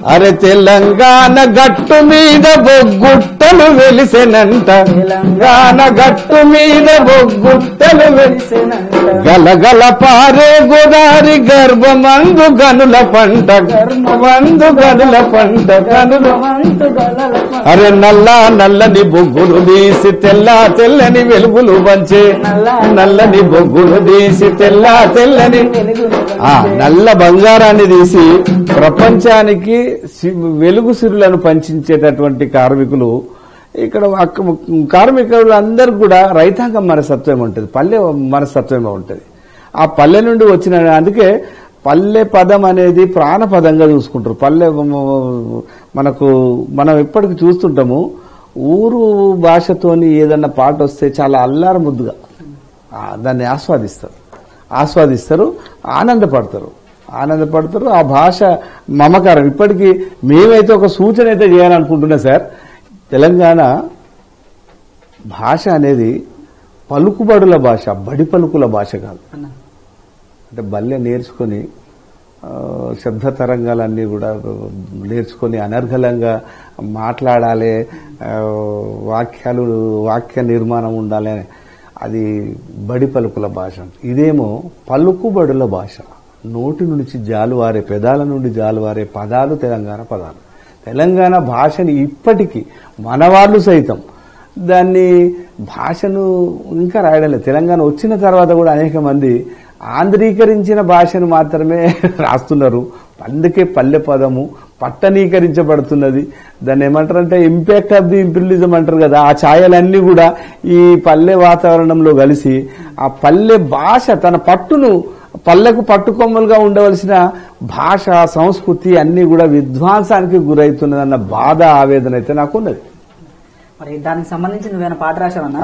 అరే తెలంగాణ గట్టు మీద బొగ్గుట్టలు వెలిసెనంట. తెలంగాణ గట్టు మీద బొగ్గుట్టలు వెలిసెనంట. గలగల పారే గోదారి గర్భమందు గనుల పంట. గర్భమందు గనుల పంట. గనుల అరే నల్ల నల్లని బొగ్గులు తీసి తెల్ల తెల్లని వెలుగులు వంచే నల్లని బొగ్గులు తీసి తెల్ల తెల్లని. ఆ నల్ల బంగారాన్ని తీసి ప్రపంచానికి వెలుగు సిరులను పంచించేటటువంటి కార్మికులు. ఇక్కడ కార్మికులు అందరు కూడా రైతాంగం మనస్తత్వం ఉంటుంది పల్లె మనస్తత్వమే ఉంటుంది. ఆ పల్లె నుండి వచ్చిన అందుకే పల్లె పదం అనేది ప్రాణపదంగా చూసుకుంటారు. పల్లె మనకు మనం ఎప్పటికి చూస్తుంటాము ఊరు భాషతోని ఏదన్నా పాట వస్తే చాలా అల్లార ముద్దుగా. దాన్ని ఆస్వాదిస్తారు. ఆస్వాదిస్తారు ఆనందపడతారు. ఆనందపడతారు ఆ భాష మమకారం. ఇప్పటికీ మేమైతే ఒక సూచన అయితే చేయాలనుకుంటున్నా సార్. తెలంగాణ భాష అనేది పలుకుబడుల భాష బడి పలుకుల భాష కాదు. అంటే బల్లె నేర్చుకొని శబ్ద తరంగాలన్నీ కూడా నేర్చుకొని అనర్ఘలంగా మాట్లాడాలి వాక్యాలు వాక్య నిర్మాణం ఉండాలి. అని అది బడి పలుకుల భాష. ఇదేమో పలుకుబడుల భాష. నోటి నుంచి జాలువారే పెదాల నుండి జాలువారే పదాలు తెలంగాణ పదాలు. తెలంగాణ భాషని ఇప్పటికీ మనవాళ్ళు సైతం దాన్ని భాషను ఇంకా రాయడలేదు తెలంగాణ వచ్చిన తర్వాత కూడా అనేక మంది ఆంధ్రీకరించిన భాషను మాత్రమే [laughs] రాస్తున్నారు. అందుకే పల్లె పదము పట్టణీకరించబడుతున్నది. దాన్ని ఏమంటారంటే ఇంపాక్ట్ ఆఫ్ ది ఇంపీరియలిజం అంటారు కదా. ఆ ఛాయలన్నీ కూడా ఈ పల్లె వాతావరణంలో కలిసి ఆ పల్లె భాష తన పట్టును పల్లెకు పట్టుకొమ్మలుగా ఉండవలసిన భాష సంస్కృతి అన్నీ కూడా విధ్వంసానికి గురవుతున్నదన్న బాధ ఆవేదన అయితే నాకున్నది. మరి దానికి సంబంధించి నువ్వేమైనా పాట రాసావన్నా?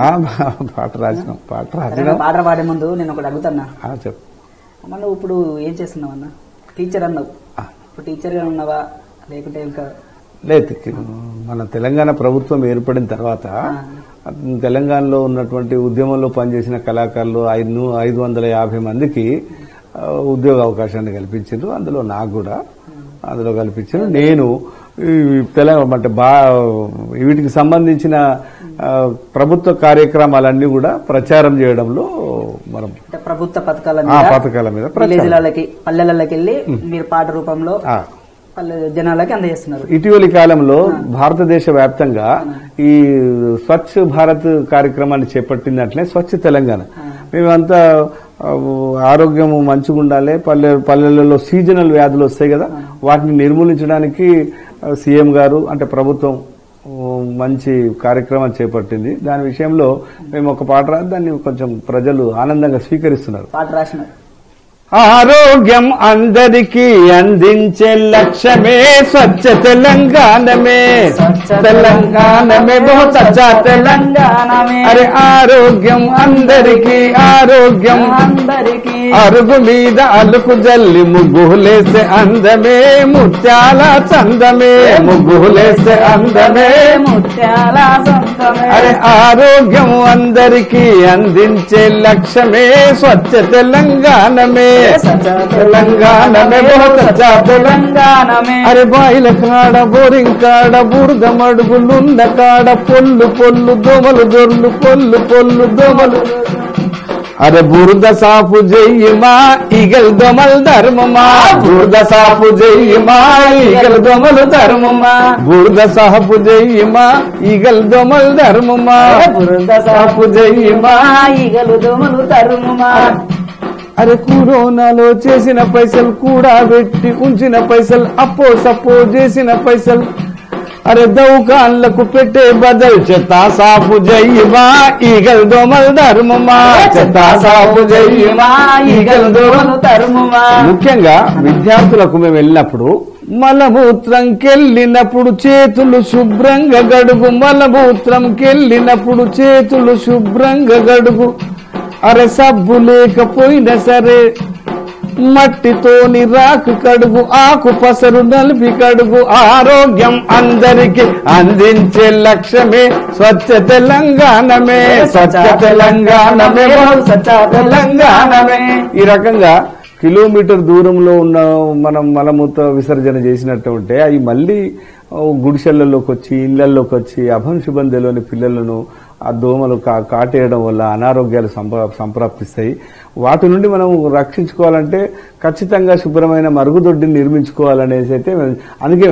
పాట రాసినాం. పాట రాసినాం. పాట పాడే ముందు నేను ఒకటి అడుగుతున్నా. చెప్పు. అమ్మ నువ్వు ఇప్పుడు ఏం చేస్తున్నావు అన్న? టీచర్ అన్నావు. ఇప్పుడు టీచర్గా ఉన్నావా? లేకుంటే ఇంకా లేదు మన తెలంగాణ ప్రభుత్వం ఏర్పడిన తర్వాత తెలంగాణలో ఉన్నటువంటి ఉద్యమంలో పనిచేసిన కళాకారులు ఐదు ఐదు వందల యాభై మందికి ఉద్యోగ అవకాశాన్ని కల్పించారు అందులో నాకు కూడా అందులో కల్పించారు నేను తెలంగాణ అంటే బా వీటికి సంబంధించిన ప్రభుత్వ కార్యక్రమాలన్నీ కూడా ప్రచారం చేయడంలో మనం ప్రభుత్వ పథకాల పథకాల మీద విలేజ్లకి పల్లెలకి వెళ్ళి మీరు పాట రూపంలో జనాలకి అందజేస్తున్నారు. ఇటీవలి కాలంలో భారతదేశ వ్యాప్తంగా ఈ స్వచ్ఛ భారత్ కార్యక్రమాన్ని చేపట్టినట్లే స్వచ్ఛ తెలంగాణ. మేమంతా ఆరోగ్యం మంచిగా ఉండాలి పల్లె పల్లెలలో సీజనల్ వ్యాధులు వస్తాయి కదా వాటిని నిర్మూలించడానికి సీఎం గారు అంటే ప్రభుత్వం మంచి కార్యక్రమం చేపట్టింది. దాని విషయంలో మేము ఒక పాట రాసి దాన్ని కొంచెం ప్రజలు ఆనందంగా స్వీకరిస్తున్నారు. పాట రాసినారు. ఆరోగ్యం అందరికీ అందించే లక్ష్యమే స్వచ్ఛ తెలంగాణమే. తెలంగాణమే బహుత తెలంగాణమే. అరే ఆరోగ్యం అందరికీ ఆరోగ్యం. అందరికీ. అరుగు మీద అలుకు జల్లి ముగ్గులేసే అందమే ముత్యాల చందమే. ముగ్గులేసే అందమే. ముత్యాల అరే ఆరోగ్యం అందరికీ అందించే లక్ష్యమే స్వచ్ఛ తెలంగాణమే. తెలంగాణ అరే బాయిల కాడ బోరింగ్ కాడ బురద మడుగులున్న కాడ పొల్లు పొల్లు దోమలు దొర్లు పొల్లు పొల్లు దోమలు. అరే బురద సాపు జయ్యమా ఈగల్ దొమల్ ధర్మమా. బురద సాపు జయ్యమా ఈగల్ దొమలు ధర్మమా. బురద సాపు జయ్యమా ఈగల్ దొమల్ ధర్మమా. బురద సాపు జయ్యమా ఈగలు దోమలు తరుముమా అరే కరోనాలో చేసిన పైసలు కూడా పెట్టి ఉంచిన పైసలు అప్పో సప్పో చేసిన పైసలు. అరే దౌకాన్లకు పెట్టే బదల్ చెత్త సాపు జయ్యమా ఈగల్ దోమల్ ధర్మమా చెత్త సాపు జయ్యమా ఈగల్ దోమలు ధర్మమా ముఖ్యంగా విద్యార్థులకు మేము వెళ్ళినప్పుడు మలమూత్రంకెళ్ళినప్పుడు చేతులు శుభ్రంగా గడుగు. మలమూత్రంకెళ్ళినప్పుడు చేతులు శుభ్రంగా గడుగు. అరే సబ్బు లేకపోయినా సరే మట్టితోని రాకు కడుగు. ఆకు పసరు నలిపి కడుగు. ఆరోగ్యం అందరికి అందించే లక్ష్యమే స్వచ్ఛ తెలంగాణమే. స్వచ్ఛ తెలంగాణమే. స్వచ్ఛ తెలంగాణమే. ఈ రకంగా కిలోమీటర్ దూరంలో ఉన్న మనం మలమూత్ర విసర్జన చేసినట్టు ఉంటే అవి మళ్ళీ ఓ వచ్చి ఇళ్ళలోకి వచ్చి అభంశుభం తెలియని పిల్లలను ఆ దోమలు కా- కాటేయడం వల్ల అనారోగ్యాలు సంప్ర- సంప్రాప్తిస్తాయి. వాటి నుండి మనం రక్షించుకోవాలంటే ఖచ్చితంగా శుభ్రమైన మరుగుదొడ్డిని నిర్మించుకోవాలనేసి అయితే అందుకే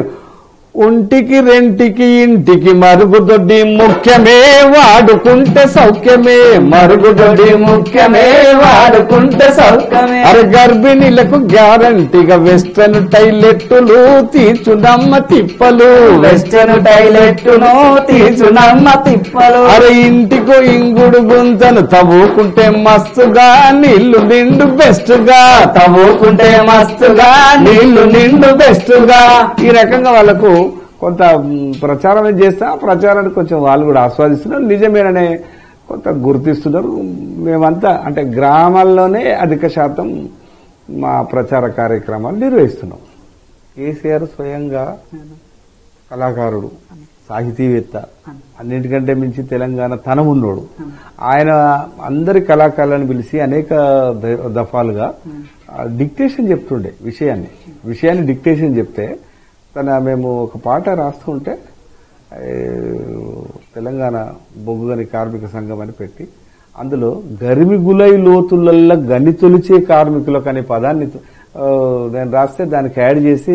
ఒంటికి రెంటికి ఇంటికి మరుగుదొడ్డి ముఖ్యమే వాడుకుంటే సౌఖ్యమే. మరుగుదొడ్డి ముఖ్యమే వాడుకుంటే సౌఖ్యమే. అరే గర్భిణీలకు గ్యారంటీగా వెస్టర్న్ టైలెట్టులు తీర్చునమ్మ తిప్పలు. వెస్టర్న్ టైలెట్టును తీసునమ్మ తిప్పలు. అరే ఇంటికో ఇంగుడు గుంతను తవ్వుకుంటే మస్తుగా నీళ్ళు నిండు బెస్ట్గా తవ్వుకుంటే మస్తుగా నీళ్ళు నిండు బెస్ట్గా ఈ రకంగా వాళ్ళకు కొంత ప్రచారం చేస్తా ఆ ప్రచారాన్ని కొంచెం వాళ్ళు కూడా ఆస్వాదిస్తున్నారు. నిజమేననే కొంత గుర్తిస్తున్నారు. మేమంతా అంటే గ్రామాల్లోనే అధిక శాతం మా ప్రచార కార్యక్రమాలు నిర్వహిస్తున్నాం. కేసీఆర్ స్వయంగా కళాకారుడు సాహితీవేత్త అన్నిటికంటే మించి తెలంగాణ తనమున్నోడు. ఆయన అందరి కళాకారులను పిలిచి అనేక ద- దఫాలుగా డిక్టేషన్ చెప్తుండే విషయాన్ని. విషయాన్ని డిక్టేషన్ చెప్తే తన మేము ఒక పాట రాస్తుంటే తెలంగాణ బొగ్గుగని కార్మిక సంఘం అని పెట్టి అందులో గరిమి గులై లోతులల్ల గని తొలిచే కార్మికులకు అనే పదాన్ని నేను రాస్తే దానికి యాడ్ చేసి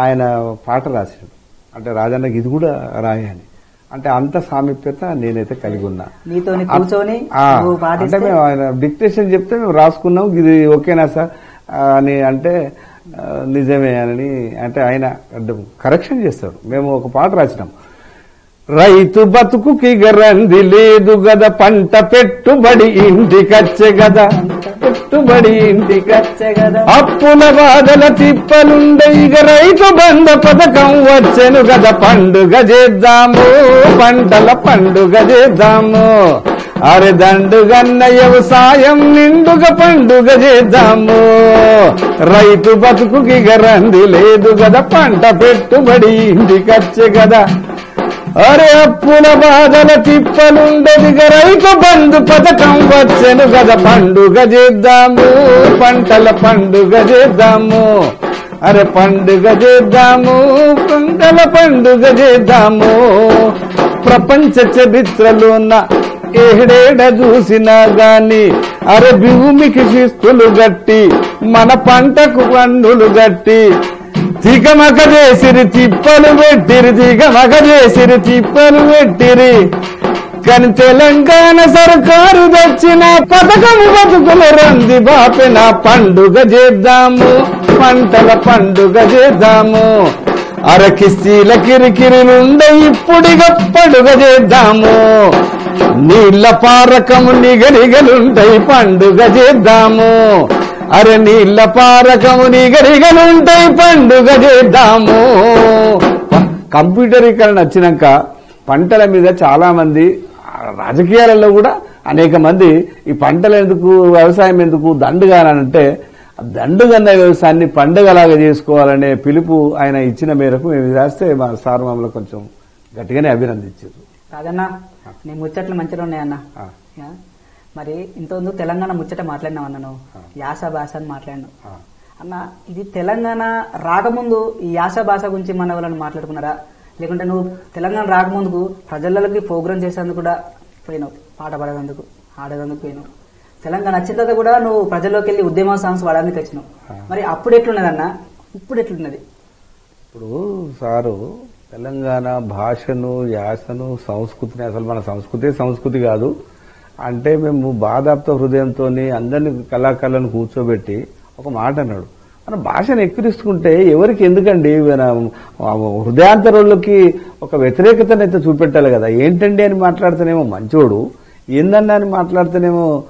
ఆయన పాట రాశాడు. అంటే రాజన్నకి ఇది కూడా రాయని అంటే అంత సామీప్యత నేనైతే కలిగి ఉన్నా. అంటే మేము ఆయన డిక్టేషన్ చెప్తే మేము రాసుకున్నాం. ఇది ఓకేనా సార్? అని అంటే నిజమే అని అంటే ఆయన కరెక్షన్ చేస్తాడు. మేము ఒక పాట రాసినాం. రైతు బతుకుకి గరంది లేదు గద పంట పెట్టుబడి ఇంటికచ్చే గదా. పెట్టుబడి ఇంటికచ్చే వచ్చే కదా అప్పుల బాధల తిప్పలుండే ఇక రైతు బంధ పథకం వచ్చెను గద. పండుగ చేద్దాము పంటల పండుగ చేద్దాము. అరే దండుగన్న వ్యవసాయం నిండుగ పండుగ చేద్దాము. రైతు బతుకుకి గరంది లేదు కదా పంట పెట్టుబడి ఇంటికచ్చే గదా. అరే అప్పుల బాధల తిప్పలుండదు రైతు బంధు పథకం వచ్చెను కదా పండుగ చేద్దాము పంటల పండుగ చేద్దాము. అరే పండుగ చేద్దాము పంటల పండుగ చేద్దాము. ప్రపంచ చరిత్రలోన ఏడేడ చూసినా గాని అరే భూమికి శిస్తులు గట్టి మన పంటకు పన్నులు గట్టి. తిగమక చేసిరి తిప్పలు పెట్టిరి తిగమక చేసిరి తిప్పలు పెట్టిరి. కానీ తెలంగాణ సర్కారు తెచ్చిన పథకము బతుకులు రంది బాపిన పండుగ చేద్దాము పంటల పండుగ చేద్దాము. అరకిస్తీల కిరికిరిలుండే ఇప్పుడిగా పండుగ చేద్దాము. నీళ్ళ పారకము నిగరిగలుంటాయి పండుగ చేద్దాము. అరే నీళ్ళ పారకము నిగరిగలుంటాయి పండుగ చేద్దాము. కంప్యూటరీకరణ వచ్చినాక పంటల మీద చాలా మంది రాజకీయాలలో కూడా అనేక మంది ఈ పంటలు ఎందుకు వ్యవసాయం ఎందుకు దండుగా అంటే దండుగన్న వ్యవసాయాన్ని పండుగలాగా చేసుకోవాలనే పిలుపు ఆయన ఇచ్చిన మేరకు మేము ఇది రాస్తే మా సార్ మమ్మల్ని కొంచెం గట్టిగానే అభినందించారు. కాదన్నా నీ ముచ్చట్లు మంచిగా ఉన్నాయన్న? మరి ఇంతకుముందు తెలంగాణ ముచ్చట మాట్లాడినావు అన్న నువ్వు. యాస భాష అని మాట్లాడినావు. అన్న ఇది తెలంగాణ రాకముందు ఈ యాస భాష గురించి మన వాళ్ళని మాట్లాడుకున్నారా? లేకుంటే నువ్వు తెలంగాణ రాకముందుకు ప్రజలకి ప్రోగ్రామ్ చేసేందుకు కూడా పోయినావు పాట పాడేందుకు ఆడేందుకు పోయినావు. తెలంగాణ వచ్చిన తర్వాత కూడా నువ్వు ప్రజల్లోకి వెళ్ళి ఉద్యమ సాంగ్స్ వాడడానికి వచ్చినావు మరి అప్పుడు ఎట్లున్నది అన్న ఇప్పుడు ఎట్లున్నది? ఇప్పుడు సారు తెలంగాణ భాషను యాసను సంస్కృతిని అసలు మన సంస్కృతి సంస్కృతి కాదు. అంటే మేము బాధాప్త హృదయంతో అందరిని కళాకారులను కూర్చోబెట్టి ఒక మాట అన్నాడు. మన భాషను ఎక్కిరిస్తుంటే ఎవరికి ఎందుకండి మన హృదయాంతరులకి ఒక వ్యతిరేకతను అయితే చూపెట్టాలి కదా? ఏంటండి అని మాట్లాడితేనేమో మంచోడు. ఏందన్నా అని మాట్లాడితేనేమో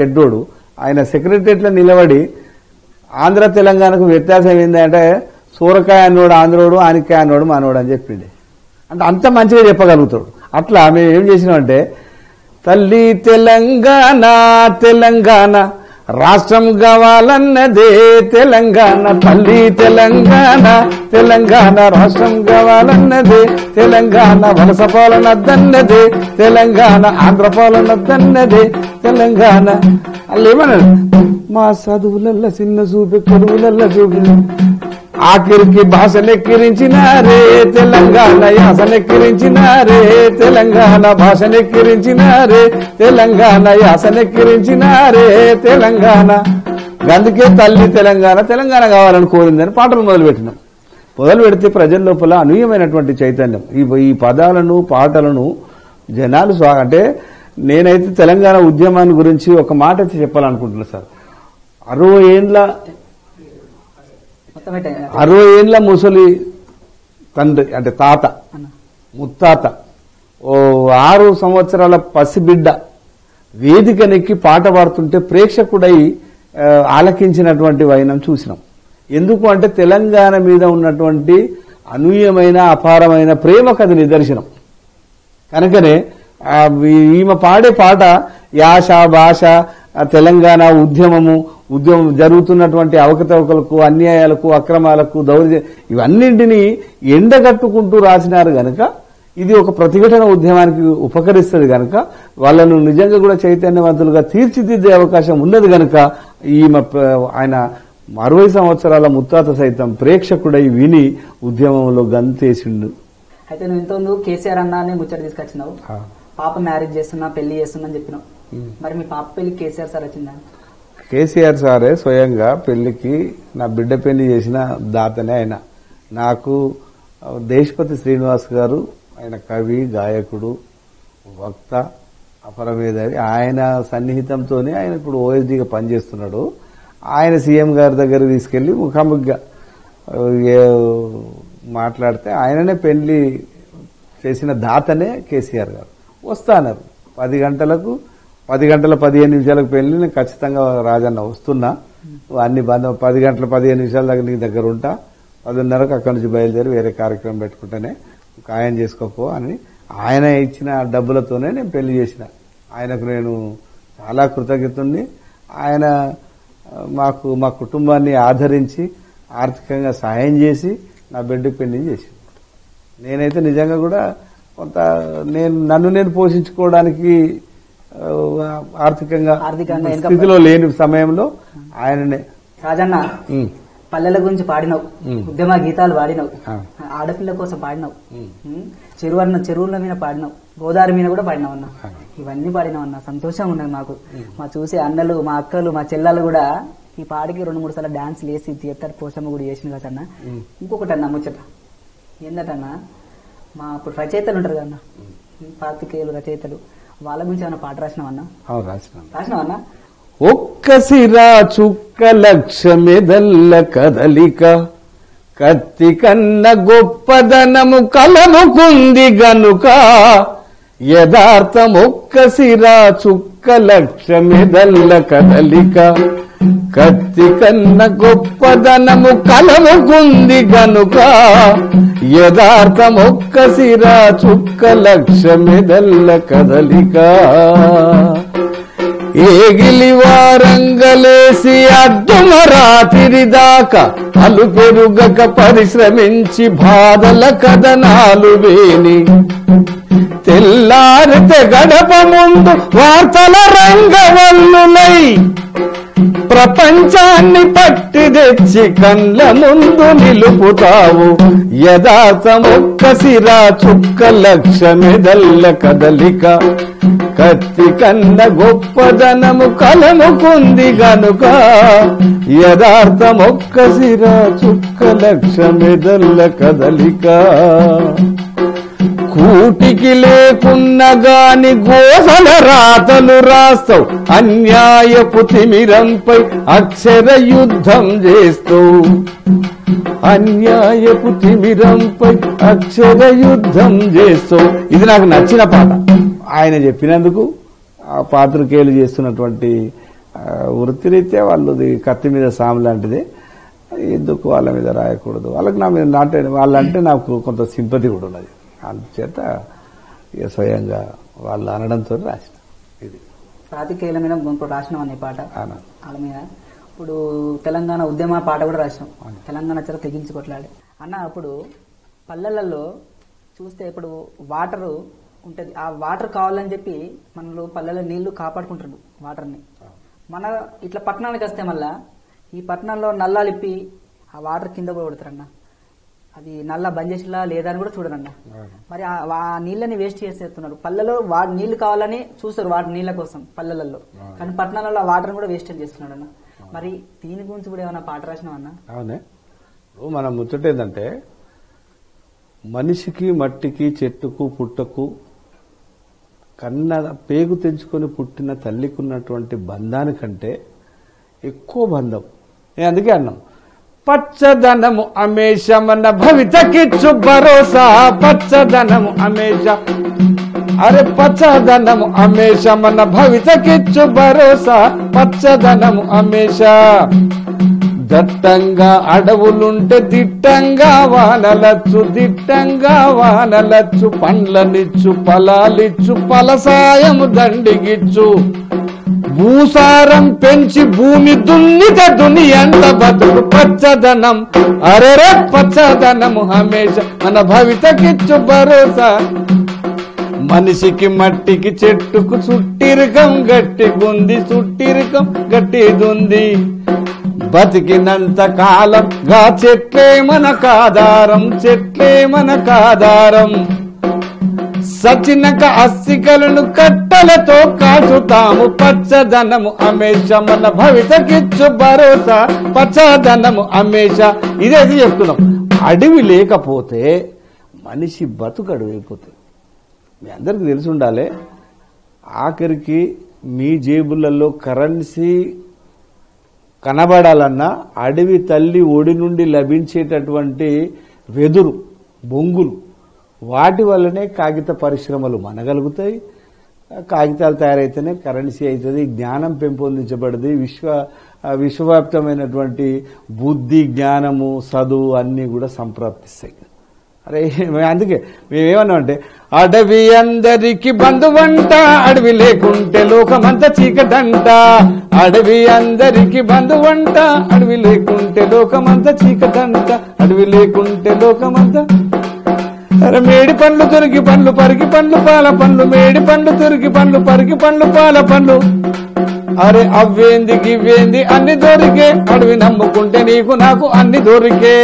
చెడ్డోడు. ఆయన సెక్రటరియట్లో నిలబడి ఆంధ్ర తెలంగాణకు వ్యత్యాసం ఏంటంటే సూరకాయ అన్నోడు ఆంధ్రోడు ఆనికాయ అన్నోడు మనోడు అని చెప్పిండే అంటే అంత మంచిగా చెప్పగలుగుతాడు. అట్లా మేము ఏం చేసినామంటే తల్లి తెలంగాణ తెలంగాణ రాష్ట్రం కావాలన్నదే తెలంగాణ. తల్లి తెలంగాణ తెలంగాణ రాష్ట్రం కావాలన్నదే తెలంగాణ. వలస పాలనద్దన్నదే తెలంగాణ. ఆంధ్ర పాలనద్దన్నదే తెలంగాణ. వాళ్ళు ఏమన్నారు మా చదువులల్ల చిన్న చూపి కొడువులల్ల చూపి ఆఖరికి భాషనెక్కిరించినారే తెలంగాణ యాసనెక్కిరించినారే తెలంగాణ భాషనెక్కిరించినారే తెలంగాణ యాసనెక్కిరించినారే తెలంగాణ. అందుకే తల్లి తెలంగాణ తెలంగాణ కావాలని కోరిందని పాటలు మొదలుపెట్టినాం. మొదలు పెడితే ప్రజల లోపల అనూయమైనటువంటి చైతన్యం. ఈ ఈ పదాలను పాటలను జనాలు అంటే నేనైతే తెలంగాణ ఉద్యమాన్ని గురించి ఒక మాట అయితే సార్. అరవై ఏండ్ల అరవై ఏండ్ల ముసలి తండ్రి అంటే తాత ముత్తాత ఓ ఆరు సంవత్సరాల పసిబిడ్డ వేదికనెక్కి పాట పాడుతుంటే ప్రేక్షకుడై ఆలకించినటువంటి వైనం చూసినాం. ఎందుకు అంటే తెలంగాణ మీద ఉన్నటువంటి అనూహ్యమైన అపారమైన ప్రేమకు అది నిదర్శనం. కనుకనే ఈమె పాడే పాట యాస భాష తెలంగాణ ఉద్యమము ఉద్యమం జరుగుతున్నటువంటి అవకతవకలకు అన్యాయాలకు అక్రమాలకు దౌర్జ ఇవన్నింటినీ ఎండగట్టుకుంటూ రాసినారు గనక ఇది ఒక ప్రతిఘటన ఉద్యమానికి ఉపకరిస్తుంది గనక వాళ్ళను నిజంగా కూడా చైతన్యవంతులుగా తీర్చిదిద్దే అవకాశం ఉన్నది గనక ఈమె ప్ర- ఆయన అరవై సంవత్సరాల ముత్తాత సైతం ప్రేక్షకుడై విని ఉద్యమంలో గంతేసిండు. అయితే నువ్వు ఇంత నువ్వు కేసీఆర్ అన్న అని ముచ్చట తీసుకొచ్చినావు. పాప మ్యారేజ్ చేస్తున్నా పెళ్ళి చేస్తున్నా అని చెప్పినావు. మరి మీ పాప పెళ్ళి కేసీఆర్ సార్ వచ్చిందా? కేసీఆర్ సారే స్వయంగా పెళ్ళికి నా బిడ్డ పెళ్ళి చేసిన దాతనే ఆయన. నాకు దేశపతి శ్రీనివాస్ గారు ఆయన కవి గాయకుడు వక్త అపరమేధావి ఆయన సన్నిహితంతోనే ఆయన ఇప్పుడు ఓఎస్డీగా పనిచేస్తున్నాడు. ఆయన సీఎం గారి దగ్గర తీసుకెళ్ళి ముఖాముఖిగా మాట్లాడితే ఆయననే పెళ్ళి చేసిన దాతనే కేసీఆర్ గారు. వస్తాన్నారు పది గంటలకు పది గంటల పదిహేను నిమిషాలకు పెళ్ళి నేను ఖచ్చితంగా రాజన్న వస్తున్నా. అన్ని బంధ పది గంటల పదిహేను నిమిషాల దగ్గర నీ దగ్గర ఉంటా. పదిన్నరకు అక్కడి నుంచి బయలుదేరి వేరే కార్యక్రమం పెట్టుకుంటేనే ఖాయం చేసుకోపో అని ఆయన ఇచ్చిన డబ్బులతోనే నేను పెళ్ళి చేసిన. ఆయనకు నేను చాలా కృతజ్ఞతుణ్ణి ఆయన మాకు మా కుటుంబాన్ని ఆదరించి ఆర్థికంగా సహాయం చేసి నా బిడ్డకు పెళ్ళి చేసింది. నేనైతే నిజంగా కూడా కొంత నేను నన్ను నేను పోషించుకోవడానికి ఆర్థికంగా స్థితిలో లేని సమయంలో ఆయననే. రాజన్న పల్లెల గురించి పాడినావు. ఉద్యమ గీతాలు పాడినావు. ఆడపిల్ల కోసం పాడినావు. చెరువు అన్న చెరువుల మీద పాడినావు. గోదావరి మీద కూడా పాడినావు అన్న. ఇవన్నీ పాడినావు అన్న. సంతోషంగా ఉన్నది మాకు. మా చూసే అన్నలు మా అక్కలు మా చెల్లెలు కూడా ఈ పాడికి రెండు మూడు సార్లు డాన్స్ వేసి థియేటర్ పోషమ్మ కూడా చేసిన కదా అన్న. ఇంకొకటి అన్న ముచ్చట. ఏంటన్నా మా ఇప్పుడు రచయితలు ఉంటారు కదా అన్న. పాతికేయులు రచయితలు. వాళ్ళ గురించి ఏమైనా పాట రాసినావన్నా? అవును రాసినాను. రాసినావన్నా? ఒక్కసిరా చుక్క లక్ష్యమెదల్ల కదలిక. కత్తి కన్న గొప్పదనము కలముకుంది గనుక. యథార్థం ఒక్కసిరా చుక్క లక్ష్యమెదల్ల కదలిక. కత్తి కన్న గొప్పదనము కలముకుంది గనుక యథార్థం ఒక్కసిరా చుక్క లక్ష్యమెదల్ల కదలిక. ఏగిలి వారంగలేసి అడ్డుమ రాత్రి దాకా అలు పెరుగక పరిశ్రమించి బాధల కథనాలు వేని తెల్లారితే గడప ముందు వార్తల రంగవల్లులై ప్రపంచాన్ని పట్టి తెచ్చి కళ్ళ ముందు నిలుపుతావు. యథార్థమొక్క సిరా చుక్క లక్ష్యమెదల్ల కదలిక. కత్తి కన్న గొప్పదనము కలముకుంది గనుక. యథార్థమొక్క సిరా చుక్క లక్ష్యమెదల్ల కదలిక. కూటికి లేకున్న గాని గోసల రాతలు రాస్తావు. అన్యాయపు తిమిరంపై అక్షర యుద్ధం చేస్తావు. అన్యాయపు తిమిరంపై అక్షర యుద్ధం చేస్తావు. ఇది నాకు నచ్చిన పాట. ఆయన చెప్పినందుకు ఆ పాత్రికేయులు చేస్తున్నటువంటి వృత్తిరీత్యా వాళ్ళు కత్తి మీద సాము లాంటిది. ఎందుకు వాళ్ళ మీద రాయకూడదు? వాళ్ళకి నా మీద నాటే వాళ్ళంటే నాకు కొంత సింపతి కూడా ఉన్నది. అందుచేత ఇక స్వయంగా వాళ్ళు అనడంతో రాసిన ఇది. ప్రాతికేయుల మీద ఇంకోటి రాసినాం అనే పాట. వాళ్ళ మీద. ఇప్పుడు తెలంగాణ ఉద్యమ పాట కూడా రాసినాం. తెలంగాణ చర తెగించి కొట్లాడి. అన్న అప్పుడు పల్లెలలో చూస్తే ఇప్పుడు వాటర్ ఉంటది. ఆ వాటర్ కావాలని చెప్పి మనలో పల్లెల నీళ్ళు కాపాడుకుంటారు వాటర్ని. మన ఇట్లా పట్టణానికి వస్తే మళ్ళా ఈ పట్టణంలో నల్లాలు ఇప్పి ఆ వాటర్ కింద కూడా కొడతారన్న. అది నల్ల బంద్ చేసిలా లేదా అని కూడా చూడరన్న మరి ఆ నీళ్ళని వేస్ట్ చేసేస్తున్నారు. పల్లెలో వా నీళ్ళు కావాలని చూస్తారు వాటి నీళ్ళ కోసం పల్లెలలో కానీ పట్టణాలలో వాటర్ కూడా వేస్ట్ చేస్తున్నాడు అన్న మరి దీని గురించి కూడా ఏమైనా పాట అవునే. ఇప్పుడు మన ముచ్చట ఏంటంటే మనిషికి మట్టికి చెట్టుకు పుట్టకు కన్న పేగు తెంచుకొని పుట్టిన తల్లికి ఉన్నటువంటి బంధానికంటే ఎక్కువ బంధం. అందుకే అన్నాం పచ్చదనము అమేషమన్న భవితకిచ్చు భరోసా పచ్చదనము అమేష. అరే పచ్చదనము అమేషమన్న భవితకిచ్చు భరోసా పచ్చదనము అమేష. దట్టంగా అడవులుంటే దిట్టంగా వానలచ్చు దిట్టంగా వానలచ్చు పండ్లనిచ్చు ఫలాలిచ్చు ఫలసాయము దండిగిచ్చు. భూసారం పెంచి భూమి దున్నిత దుని ఎంత బతుకు పచ్చదనం. అరెరే పచ్చదనము హమేష మన భవితకిచ్చు భరోసా. మనిషికి మట్టికి చెట్టుకు చుట్టిరకం గట్టిగుంది చుట్టిరకం గట్టిదుంది బతికినంత కాలం గా చెట్లే మనకాధారం చెట్లే మనకాధారం సచినక అస్థికలను కట్టలతో కాచుతాము. పచ్చదనము అమేష మన భవితకిచ్చు భరోసా. పచ్చదనము అమేష. ఇదేది చెప్తున్నాం. అడవి లేకపోతే మనిషి బతుకు అడవైపోతుంది. మీ అందరికి తెలిసి ఉండాలి. ఆఖరికి మీ జేబులలో కరెన్సీ కనబడాలన్నా అడవి తల్లి ఒడి నుండి లభించేటటువంటి వెదురు బొంగులు వాటి వల్లనే కాగిత పరిశ్రమలు మనగలుగుతాయి. కాగితాలు తయారైతేనే కరెన్సీ అవుతుంది జ్ఞానం పెంపొందించబడింది విశ్వ విశ్వవ్యాప్తమైనటువంటి బుద్ధి జ్ఞానము చదువు అన్నీ కూడా సంప్రాప్తిస్తాయి అరే అందుకే మేమేమన్నామంటే అడవి అందరికి బంధువంట అడవి లేకుంటే లోకమంతా చీకటంట. అడవి అందరికి బంధువంట అడవి లేకుంటే లోకమంతా చీకటంట. అడవి లేకుంటే లోకమంతా మేడి పండ్లు తురికి పండ్లు పరికి పండ్లు పాల పండ్లు మేడి పండ్లు తురికి పండ్లు పరికి పండ్లు పాల పండ్లు. అరే అవ్వేంది గివ్వేంది అన్ని దొరికే. అడవి నమ్ముకుంటే నీకు నాకు అన్ని దొరికే.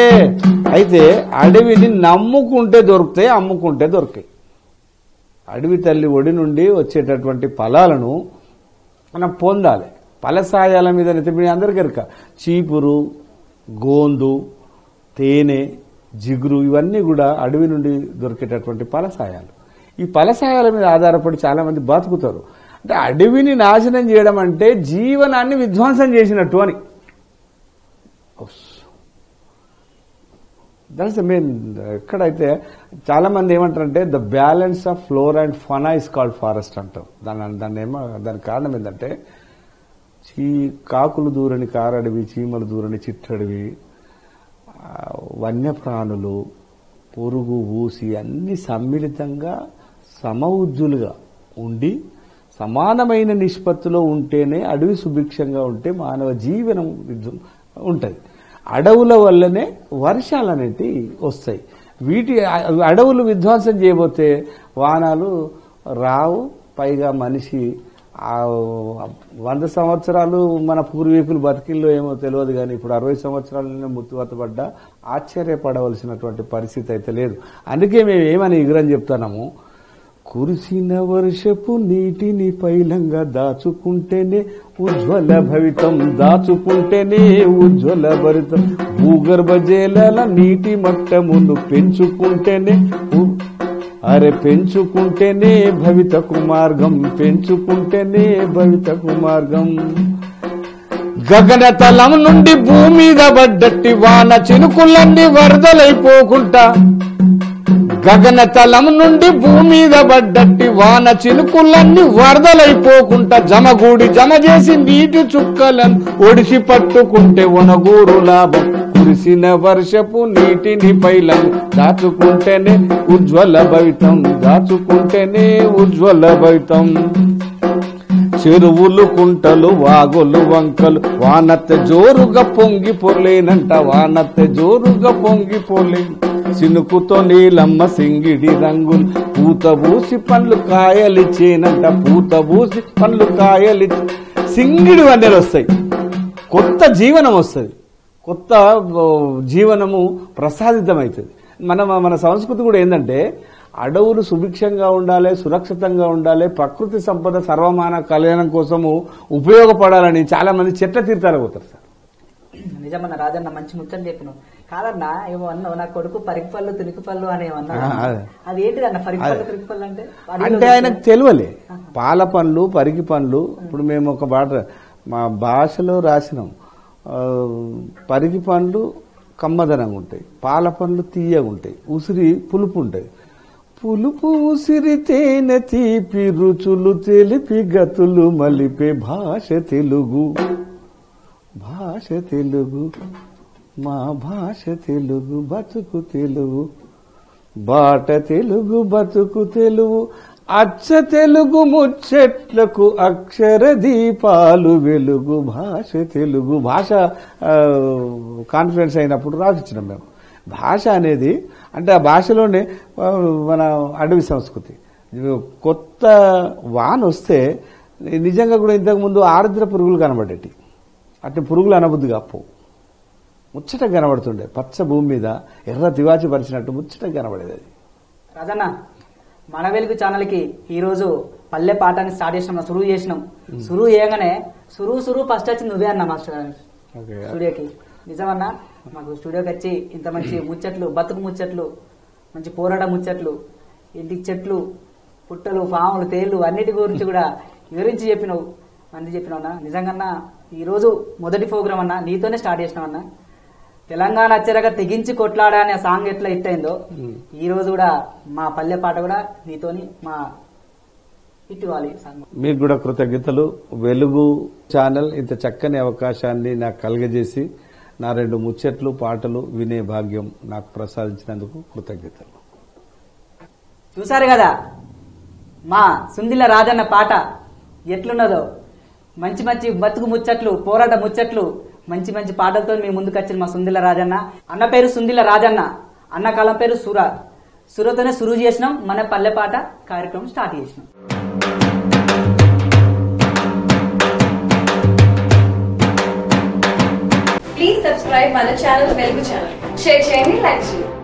అయితే అడవిని నమ్ముకుంటే దొరుకుతాయి అమ్ముకుంటే దొరికాయి. అడవి తల్లి ఒడి నుండి వచ్చేటటువంటి ఫలాలను మనం పొందాలి. ఫలసాయాల మీద మీ అందరికీ ఎరక. చీపురు గోందు తేనె జిగురు ఇవన్నీ కూడా అడవి నుండి దొరికేటటువంటి ఫలసాయాలు ఈ ఫలసాయాల మీద ఆధారపడి చాలామంది బతుకుతారు. అంటే అడవిని నాశనం చేయడం అంటే జీవనాన్ని విధ్వంసం చేసినట్టు అని. That's the main. ఎక్కడైతే చాలామంది ఏమంటారంటే the balance of flora and fauna is called forest అంటారు దాని దాన్ని ఏమో దానికి కారణం ఏంటంటే చీ కాకులు దూరని కారడవి చీమలు దూరని చిట్టడివి వన్యప్రాణులు పురుగు ఊసి అన్ని సమ్మిళితంగా సమఉజ్జులుగా ఉండి సమానమైన నిష్పత్తిలో ఉంటేనే అడవి సుభిక్షంగా ఉంటే మానవ జీవనం ఉంటుంది. అడవుల వల్లనే వర్షాలు అనేటివి వస్తాయి. వీటి అడవులు విధ్వంసం చేయబోతే వానాలు రావు పైగా మనిషి వంద సంవత్సరాలు మన పూర్వీకులు బతికిల్లో ఏమో తెలియదు కానీ ఇప్పుడు అరవై సంవత్సరాలనే ముత్తువతపడ్డా ఆశ్చర్యపడవలసినటువంటి పరిస్థితి అయితే లేదు. అందుకే మేము ఏమని ఎగురని చెప్తున్నాము? కురిసిన వర్షపు నీటిని పైలంగా దాచుకుంటేనే ఉజ్వల భవితం దాచుకుంటేనే ఉజ్వల భరితం భూగర్భ జలాల నీటి మట్టమును పెంచుకుంటేనే అరే పెంచుకుంటేనే భవితకు మార్గం పెంచుకుంటేనే భవితకు మార్గం. గగనతలం నుండి భూమి మీద పడ్డట్టి వాన చినుకులన్నీ వరదలైపోకుంటా గగనతలం నుండి భూమి మీద పడ్డట్టి వాన చిలుకులన్నీ వరదలైపోకుండా జమగూడి జమ చేసి నీటి చుక్కలను ఒడిసి పట్టుకుంటే వనగూరు లాభం. కురిసిన వర్షపు నీటిని పైలం దాచుకుంటేనే ఉజ్వల భవితం దాచుకుంటేనే ఉజ్వల భవితం. చెరువులు కుంటలు వాగులు వంకలు. వానత్తె జోరుగా పొంగి పొర్లేనంట వానత్తె జోరుగా పొంగి పొర్లే. చినుకుతో నీలమ్మ సింగిడి రంగులు. పూత పూసి పండ్లు కాయలిచ్చేనంట పూత పూసి పండ్లు కాయలి సింగిడి వండలు వస్తాయి. కొత్త జీవనం వస్తుంది. కొత్త జీవనము ప్రసాదితమవుతుంది. మన మన సంస్కృతి కూడా ఏంటంటే అడవులు సుభిక్షంగా ఉండాలి సురక్షితంగా ఉండాలి ప్రకృతి సంపద సర్వమాన కళ్యాణం కోసము ఉపయోగపడాలని చాలా మంది చెట్ల తీర్థాలు పోతారు సార్. నిజమన్న రాజన్న మంచి ముచ్చట చెప్పినావు. కాదన్నా ఏమో అన్నావు నా కొడుకు పరికి పళ్ళు తునికి పళ్ళు అని ఏమన్నా అదే. ఏంటిది అన్న పరికి పళ్ళు అంటే? అంటే ఆయనకు తెలియలే. పాల పండ్లు పరికి పండ్లు ఇప్పుడు మేము ఒక బాట మా భాషలో రాసినాం. పరికి పండ్లు కమ్మదనంగా ఉంటాయి పాల పండ్లు తీయగా ఉంటాయి ఉసిరి పులుపు ఉంటాయి పులుపు ఉసిరితేన తీపి రుచులు తెలిపి గతులు మలిపే భాష తెలుగు. భాష తెలుగు. మా భాష తెలుగు బతుకు తెలుగు. బాట తెలుగు బతుకు తెలుగు. అచ్చ తెలుగు ముచ్చెట్లకు అక్షర దీపాలు వెలుగు. భాష తెలుగు. భాష కాన్ఫిడెన్స్ అయినప్పుడు రాసిచ్చినాం మేము. భాష అనేది అంటే ఆ భాషలోనే మన అడవి సంస్కృతి. కొత్త వాన్ వస్తే నిజంగా కూడా ఇంతకుముందు ఆర్ద్ర పురుగులు కనబడేటి అట్లా పురుగులు అనబుద్ధి కాపు ముచ్చట కనబడుతుండే. పచ్చ భూమి మీద ఎర్ర తివాచి పరిచినట్టు ముచ్చట కనబడేది అది. రాజన్న మన వెలుగు ఛానల్కి ఈ రోజు పల్లె పాఠాన్ని స్టార్ట్ చేసినాం సురువు చేసినాం. సురువు చేయగానే సురువు సురువు ఫస్ట్ వచ్చింది నువ్వే అన్న మా ఓకే. స్టూడియోకి. నిజమన్నా మాకు స్టూడియోకి వచ్చి ఇంత మంచి ముచ్చట్లు బతుకు ముచ్చట్లు మంచి పోరాట ముచ్చట్లు ఇంటికి చెట్లు పుట్టలు పాములు తేళ్ళు అన్నిటి గురించి కూడా వివరించి చెప్పినావు. మంది చెప్పినావునా నిజంగా ఈ రోజు మొదటి ప్రోగ్రామ్ అన్నా. నీతోనే స్టార్ట్ చేసినావన్నా తెలంగాణ వచ్చేలాగా తెగించి కొట్లాడా అనే సాంగ్ ఎట్లా హిట్ అయిందో ఈ రోజు కూడా మా పల్లె పాట కూడా నీతోని మా హిట్ ఇవ్వాలి సాంగ్. మీకు కూడా కృతజ్ఞతలు. వెలుగు ఛానల్ ఇంత చక్కని అవకాశాన్ని నాకు కలగజేసి నా రెండు ముచ్చట్లు పాటలు వినే భాగ్యం నాకు ప్రసాదించినందుకు కృతజ్ఞతలు. చూశారు కదా? మా సుందిల రాజన్న పాట ఎట్లున్నదో? మంచి మంచి బతుకు ముచ్చట్లు పోరాట ముచ్చట్లు మంచి మంచి పాటలతో మీ ముందుకు వచ్చిన మా సుందిల రాజన్న. అన్న పేరు సుందిల రాజన్న అన్న కాలం పేరు సుర సురతోనే సురువు చేసినాం మన పల్లె పాట కార్యక్రమం స్టార్ట్ చేసినాం. Please subscribe మన ఛానల్ వెలుగు ఛానల్ షేర్ చేయండి లైక్ చేయండి